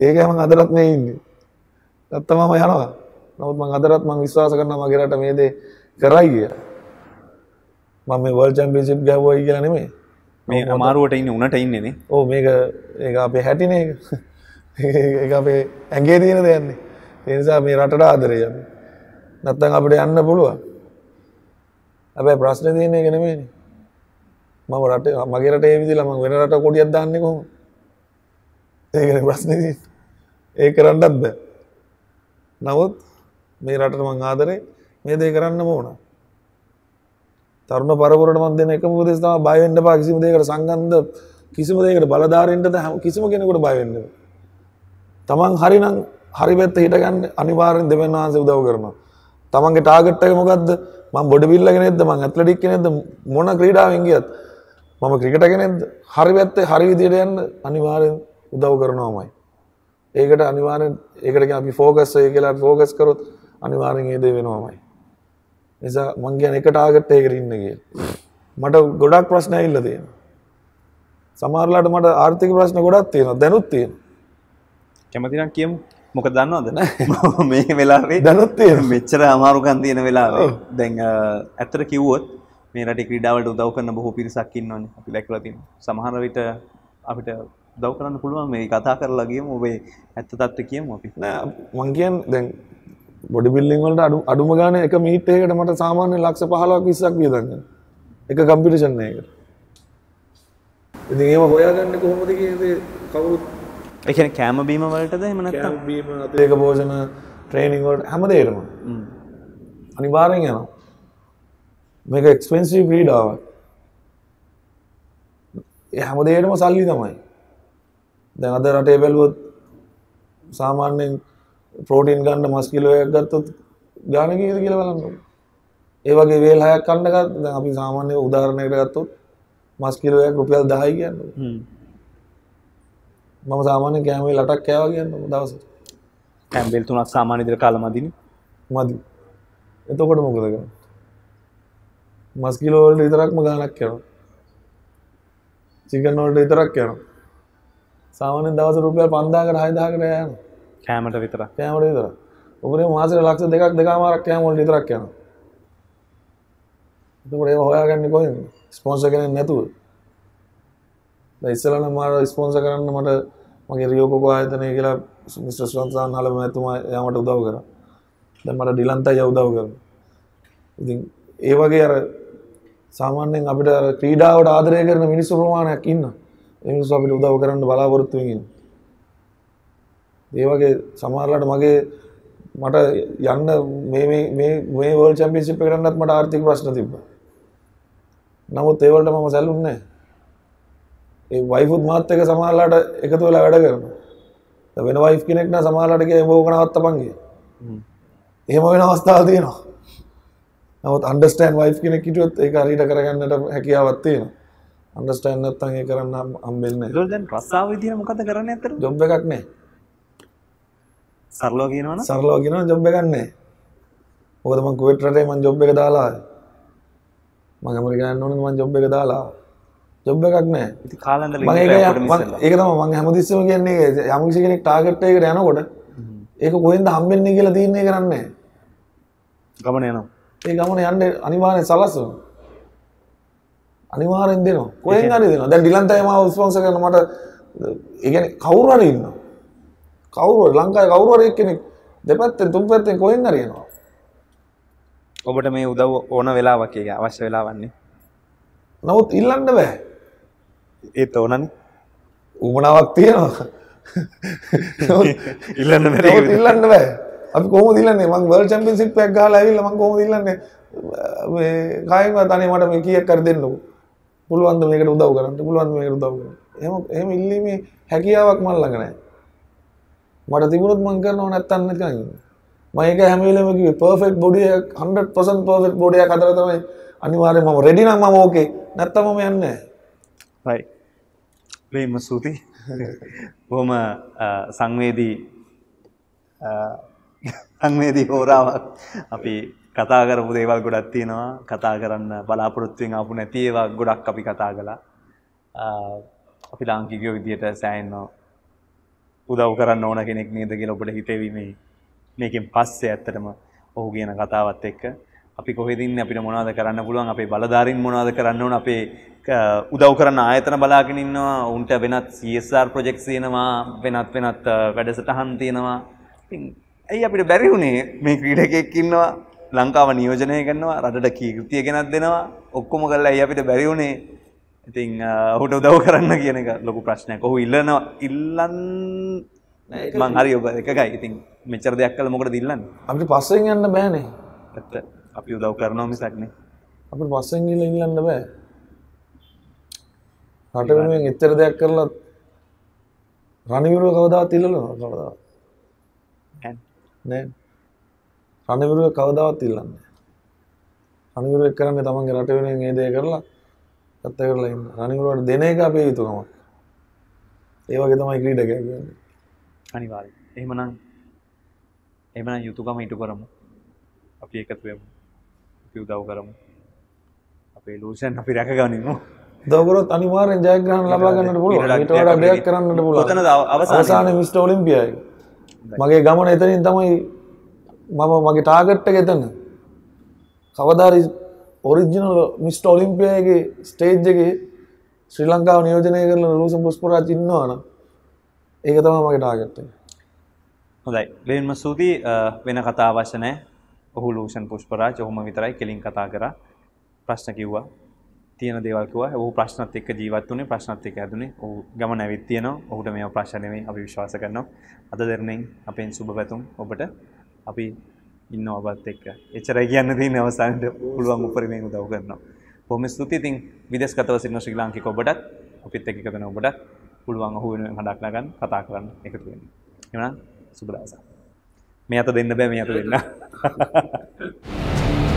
ඒක මං අදරත් මේ ඉන්නේ. නැත්නම් මම යනවා. නමුත් මං අදරත් මං විශ්වාස කරනවා මගේ රට මේ දේ කරයි කියලා. මම මේ වර්ල්ඩ් චැම්පියන්ෂිප් ගැහුවයි කියලා නෙමෙයි. මේ අමාරුවට ඉන්න උනට ඉන්නනේ ඕ මේක ඒ අපේ හැටින එක [laughs] අපේ ඇගේ තියෙන දෙයන්නේ ඒ නිසා මේ රටට ආදරේ අපි. නැත්තම් අපිට යන්න පුළුවන්. හැබැයි ප්‍රශ්නේ තියෙන්නේ ඒක නෙමෙයිනේ. මම රටේ මගේ රටේ විදිහලා මම වෙන රට කොටියක් දාන්නේ කොහොමද? ඒකනේ ප්‍රශ්නේ තියෙන්නේ. ඒක කරන්නත් බෑ. නමුත් මේ රටට මං ආදරේ මේ දේ කරන්න ඕන. තරුණ පරපුරට මම දෙන එකම උපදෙස් තමයි බය වෙන්න එපා කිසිම දෙයකට සංගන්ධ කිසිම දෙයකට බලධාරීන්ටද හැම- කිසිම කෙනෙකුට බය වෙන්න එපා. තමන් හරිනම් හරි පැත්ත හිටගන්න අනිවාර්යෙන් දෙවියන් වහන්සේ උදව් කරනවා. තමන්ගේ ටාගට් එක මොකද්ද? මම බොඩි බිල්ඩර් කෙනෙක්ද? මම ඇත්ලටික් කෙනෙක්ද? මොන ක්‍රීඩාවෙන් ගියත් මම ක්‍රිකටර් කෙනෙක්ද? හරි පැත්තේ හරි විදියට යන්න අනිවාර්යෙන් උදව් කරනවාමයි. ඒකට අනිවාර්යෙන් ඒකට කියන අපි ෆෝකස් එක කියලා ෆෝකස් කරොත් අනිවාර්යෙන් ඒ දේ වෙනවාමයි. නිසා මං කියන එක ටාගට් එකකට ඉන්න කියලා. මට ගොඩක් ප්‍රශ්න ඇවිල්ලා තියෙනවා. සමහරලාට මට ආර්ථික ප්‍රශ්න ගොඩක් තියෙනවා. දැනුත් තියෙනවා. කැමතිනම් කියමු මොක දන්නවද මේ වෙලාවේ දැනුත් තියෙනවා. මෙච්චර අමාරුකන් තියෙන වෙලාවේ දැන් ඇත්තට කිව්වොත් මේ රටේ ක්‍රීඩාවලට උදව් කරන බොහෝ පිරිසක් ඉන්නවනේ අපි දැකලා තියෙනවා සමහර විට අපිට උදව් කරන්න පුළුවන් මේ කතා කරලා ගියමු ඔබේ ඇත්ත තත්ත්වය කියමු අපි නෑ මං කියන් දැන් බොඩි බිල්ලිං වලට අඩු අඩුම ගාන එක මීට් එකකට මට සාමාන්‍ය ලක්ෂ 15ක් 20ක් වියදම් යනවා. එක කම්පිටිෂන් එකකට. ඉතින් ඒව හොයාගන්නේ කොහොමද කියන දේ කවුරුත් කියන්නේ කෑම බීම වලටද කැම්ප් බීම අතිරේක භෝජන ට්‍රේනින් වලට හැම දෙයකටම හ්ම්. අනිවාර්යෙන් යනවා. මේක එක්ස්පෙන්සිව් ක්‍රීඩාවක්. ඒ හැම දෙයකටම සල්ලි තමයි. දැන් අද රටේ බැලුවොත් සාමාන්‍යයෙන් ප්‍රෝටීන් ගන්න මස් කිලෝ එකක් ගත්තොත් ගාණ කීයද කියලා බලන්න. ඒ වගේ වේල් හයක් කන්න ගත්ත දැන් අපි සාමාන්‍ය උදාහරණයකට ගත්තොත් මස් කිලෝ එකක් රුපියල් 10යි කියන්නේ. මම සාමාන්‍යයෙන් කෑමේ ලටක් කෑවා කියන්නේ දවසට. කැම්බෙල් තුනක් සාමාන්‍ය විදිහට කාලා මදිනේ මදි. එතකොට මොකද කරන්නේ? මස් කිලෝ වලට විතරක්ම ගාණක් යනවා. චිකන් වලට විතරක් යනවා. සාමාන්‍යයෙන් දවස් රුපියල් 5000කට 6000කට යනවා. කෑමට විතරක් කෑමට විතරක්. ඔබනේ මාසෙට ලක්ෂ දෙකක් දෙකමාරක් කෑම වලට විතරක් යනවා. එතකොට ඒව හොයාගන්නේ කොහෙන්ද? ස්පොන්සර් කෙනෙක් නැතුව. දැන් ඉස්සෙල්ලා නම් මාර ස්පොන්සර් කරන්න මට මගේ රියෝකෝ ආයතනය කියලා මිස්ටර් සුවන්සාන් හලම මැතිතුමා එයා මට උදව් කරා. දැන් මට ඩිලන්ත අයියා උදව් කරනවා. ඉතින් ඒ වගේ අර සාමාන්‍යයෙන් අපිට අර ක්‍රීඩාවට ආදරය කරන මිනිස්සු ප්‍රමාණයක් ඉන්නවා. ඒ මිනිස්සු අපිට උදව් කරන්න බලාපොරොත්තු වෙමින් ඉන්නවා. ඒ වගේ සමහරලාට මගේ මට යන්න මේ මේ මේ මේ වර්ල්ඩ් චැම්පියන්ෂිප් එකට යන්නත් මට ආර්ථික ප්‍රශ්න තිබ්බා. නමුත් ඒ වලට මම සැලුන්නේ නැහැ. ඒ වයිෆුත් මාත් එක්ක සමහරලාට එකතු වෙලා වැඩ කරනවා. දැන් වෙන වයිෆ් කෙනෙක් නම් සමහරලාට කිය මොකක් නවත්තපන් කිය. එහෙම වෙන අවස්ථාවල් තියෙනවා. නමුත් අන්ඩර්ස්ටෑන්ඩ් වයිෆ් කෙනෙක් හිටියොත් ඒක හරියට කරගන්නට. අන්ඩර්ස්ටෑන්ඩ් නැත්නම් ඒක කරන්න. ඒකෝ දැන් රස්සාව විදිහට මොකද කරන්නේ ඇත්තට ජොබ් එකක් නැහැ. සරලව කියනවනම් සරලව කියනවා ජොබ් එකක් නැහැ. මොකද මම කුවේට් රටේ මම ජොබ් එක දාලා යන්න ඕනේ මම ජොබ් එක දාලා. ජොබ් එකක් කාලෙන්දල මම ඒක තමයි මම හැමතිස්සෙම කියන්නේ යම් කිසි කෙනෙක් ටාගට් එකකට යනකොට ඒක කොහෙන්ද හම්බෙන්නේ කියලා තීරණය කරන්නේ. ගමන යනවා ඒ ගමන යන්න අනිවාර්යෙන් සලස්වනවා. අනිවාර්යෙන් දෙනවා. කොහෙන් හරි දෙනවා. දැන් ඩිලන්තයි මාව ස්පොන්සර් කරන මට ඒ කියන්නේ කවුරු හරි ඉන්නවා. කවුරු ලංකාවේ කවුරු හරි කෙනෙක් දෙපැත්තෙන් තුන් පැත්තෙන් කොහෙන් හරි එනවා. ඔබට මේ උදව් ඕන වෙලාවක් ඒක අවශ්‍ය වෙලාවන්නේ නමුත් ඉල්ලන්න බෑ. ඒත් ඕනනේ උමනාවක් තියෙනවා. ඉල්ලන්න ඉල්ලන්න බෑ. අපි කොහොමද ඉල්ලන්නේ? මං වර්ල්ඩ් චැම්පියන්ෂිප් එකක් ගහලා ඇවිල්ලා මං කොහොමද ඉල්ලන්නේ? මේ කායින්වත් අනේ මට මේ කීයක් කර දෙන්නකෝ. පුළුවන් ද මේකට උදව් කරන්න? පුළුවන් මේකට උදව් කරන්න? එහෙම එහෙම ඉල්ලීමේ හැකියාවක් නැහැ. මට තිබුණොත් මං කරනව නැත්තම් නිකන් ඉන්නේ. මම ඒක හැම වෙලේම කිව්වේ පර්ෆෙක්ට් බොඩි එක 100% පර්ෆෙක්ට් බොඩි එකක් හදලා තමයි අනිවාර්යෙන් මම රෙඩි නම් මම ඕකේ. නැත්තම් යන්නේ. හයි. ලේම සූති බොහොම අ, සංවේදී අ, සංවේදී හෝරාවක් අපි කතා කරපු දේවල් ගොඩක් තියෙනවා. කතා කරන්න බලාපොරොත්තුවෙන් ආපු නැති ඒවා ගොඩක් අපි කතා කළා. අ, අපි ලාංකිකයෝ විදියට සෑහෙන්න උදව් කරන්න ඕන කෙනෙක් නේද කියලා ඔබට හිතෙවි මේ මේකෙන් පස්සේ ඇත්තටම ඔහු කියන කතාවත් එක්ක. අපි කොහෙද ඉන්නේ? අපිට මොනවද කරන්න පුළුවන්? අපේ බලධාරීන් මොනවද කරන්න ඕන? අපේ උදව් කරන්න ආයතන බලාගෙන ඉන්නවා. උන්ට වෙනත් CSR ප්‍රොජෙක්ට්ස් තියෙනවා. වෙනත් වෙනත් වැඩසටහන් තියෙනවා. ඉතින් ඇයි අපිට බැරි වුණේ මේ ක්‍රීඩකෙක් ඉන්නවා? ලංකාව නියෝජනය කරනවා රටට කීර්තිය ගෙනත් දෙනවා. ඔක්කොම කරලා ඇයි අපිට බැරි වුණේ ඉතින් ඔහුට උදව් කරන්න කියන එක ලොකු ප්‍රශ්නයක්. ඔහු ඉල්ලනවා. ඉල්ලන් මං හරි ඔබ එකයි. ඉතින් මෙච්චර දෙයක් කළ මොකට දිල්ලන්න අපිට පස්සෙන් යන්න බෑනේ. ඇත්ත අපි උදව් කරනවා මිසක්නේ අපිට පස්සෙන් ගිහලා ඉල්ලන්න බෑ. රට වෙනුවෙන් එච්චර දෙයක් කරලා රණවිරුව කවදාවත් ඉල්ලනවා කවදාවත්. නෑ. රණවිරුව කවදාවත් ඉල්ලන්නේ රණවිරුව කරන්නේ තමන්ගේ රට වෙනුවෙන් ඒ දේ කරලා ගත්ත කරලා ඉන්න. රණවිරුවට දෙන එක අපේ යුතුකමක් ඒ වගේ තමයි ක්‍රීඩකයා කියන්නේ. අනිවාර්ය එහෙමනම් එහෙමනම් යුතුයකම ඉටු කරමු. අපි එකතු වෙමු අපි උදව් කරමු. අපේ ලූෂන් අපි රැක ගනිමු. දවකරොත් අනිවාර්යෙන් ජයග්‍රහණ ලබා ගන්නට පුළුවන්. ඊට වඩා දෙයක් කරන්නට පුළුවන්. කොතනද අව- අවසානයේ? අවසානයේ මිස්ටර් ඔලිම්පියායි මගේ ගමන එතනින් තමයි මම මගේ ටාගට් එක එතන. කවදාරි ඔරිජිනල් මිස්ටර් ඔලිම්පියාගේ ස්ටේජ් එකේ ශ්‍රී ලංකාව නියෝජනය කරන ලූසම් පුස්පරාජ් ඉන්නවා නම් ඒක තමයි මගේ ටාගට් එක. හොඳයි. ලෙන්ම සූතියි වෙන කතා අවශ්‍ය නැහැ ඔහු ලූෂන් පුෂ්පරාජ් ඔහුම විතරයි කෙලින් කතා කරා. ප්‍රශ්න කිව්වා. තියෙන දේවල් කිව්වා. ඔහු ප්‍රශ්නත් එක්ක ජීවත් වුණේ ප්‍රශ්නත් එක්ක හැදුනේ ඔහු ගමන ඇවිත් තියෙනවා. ඔහුට මේවා ප්‍රශ්න නෙමෙයි අපි විශ්වාස කරනවා. අද දරණෙන් අපෙන් සුබ පැතුම් ඔබට. අපි ඉන්නවා ඔබත් එක්ක. එච්චරයි කියන්න තියෙන අවසානට පුළුවන් උපරිමයෙන් උදව් කරනවා. බොහොම ස්තුතියි. ඉතින් විදේශගතව සිටින ශ්‍රී ලාංකික ඔබටත් අපිත් එක්ක එකතු වෙන ඔබටත් පුළුවන් ඔහු වෙනුවෙන් හඩක් නගන්න කතා කරන්න එකතු වෙන්න. එහෙනම් සුබ දවසක්. මේ අත දෙන්න බෑ මේ අත දෙන්න. [laughs]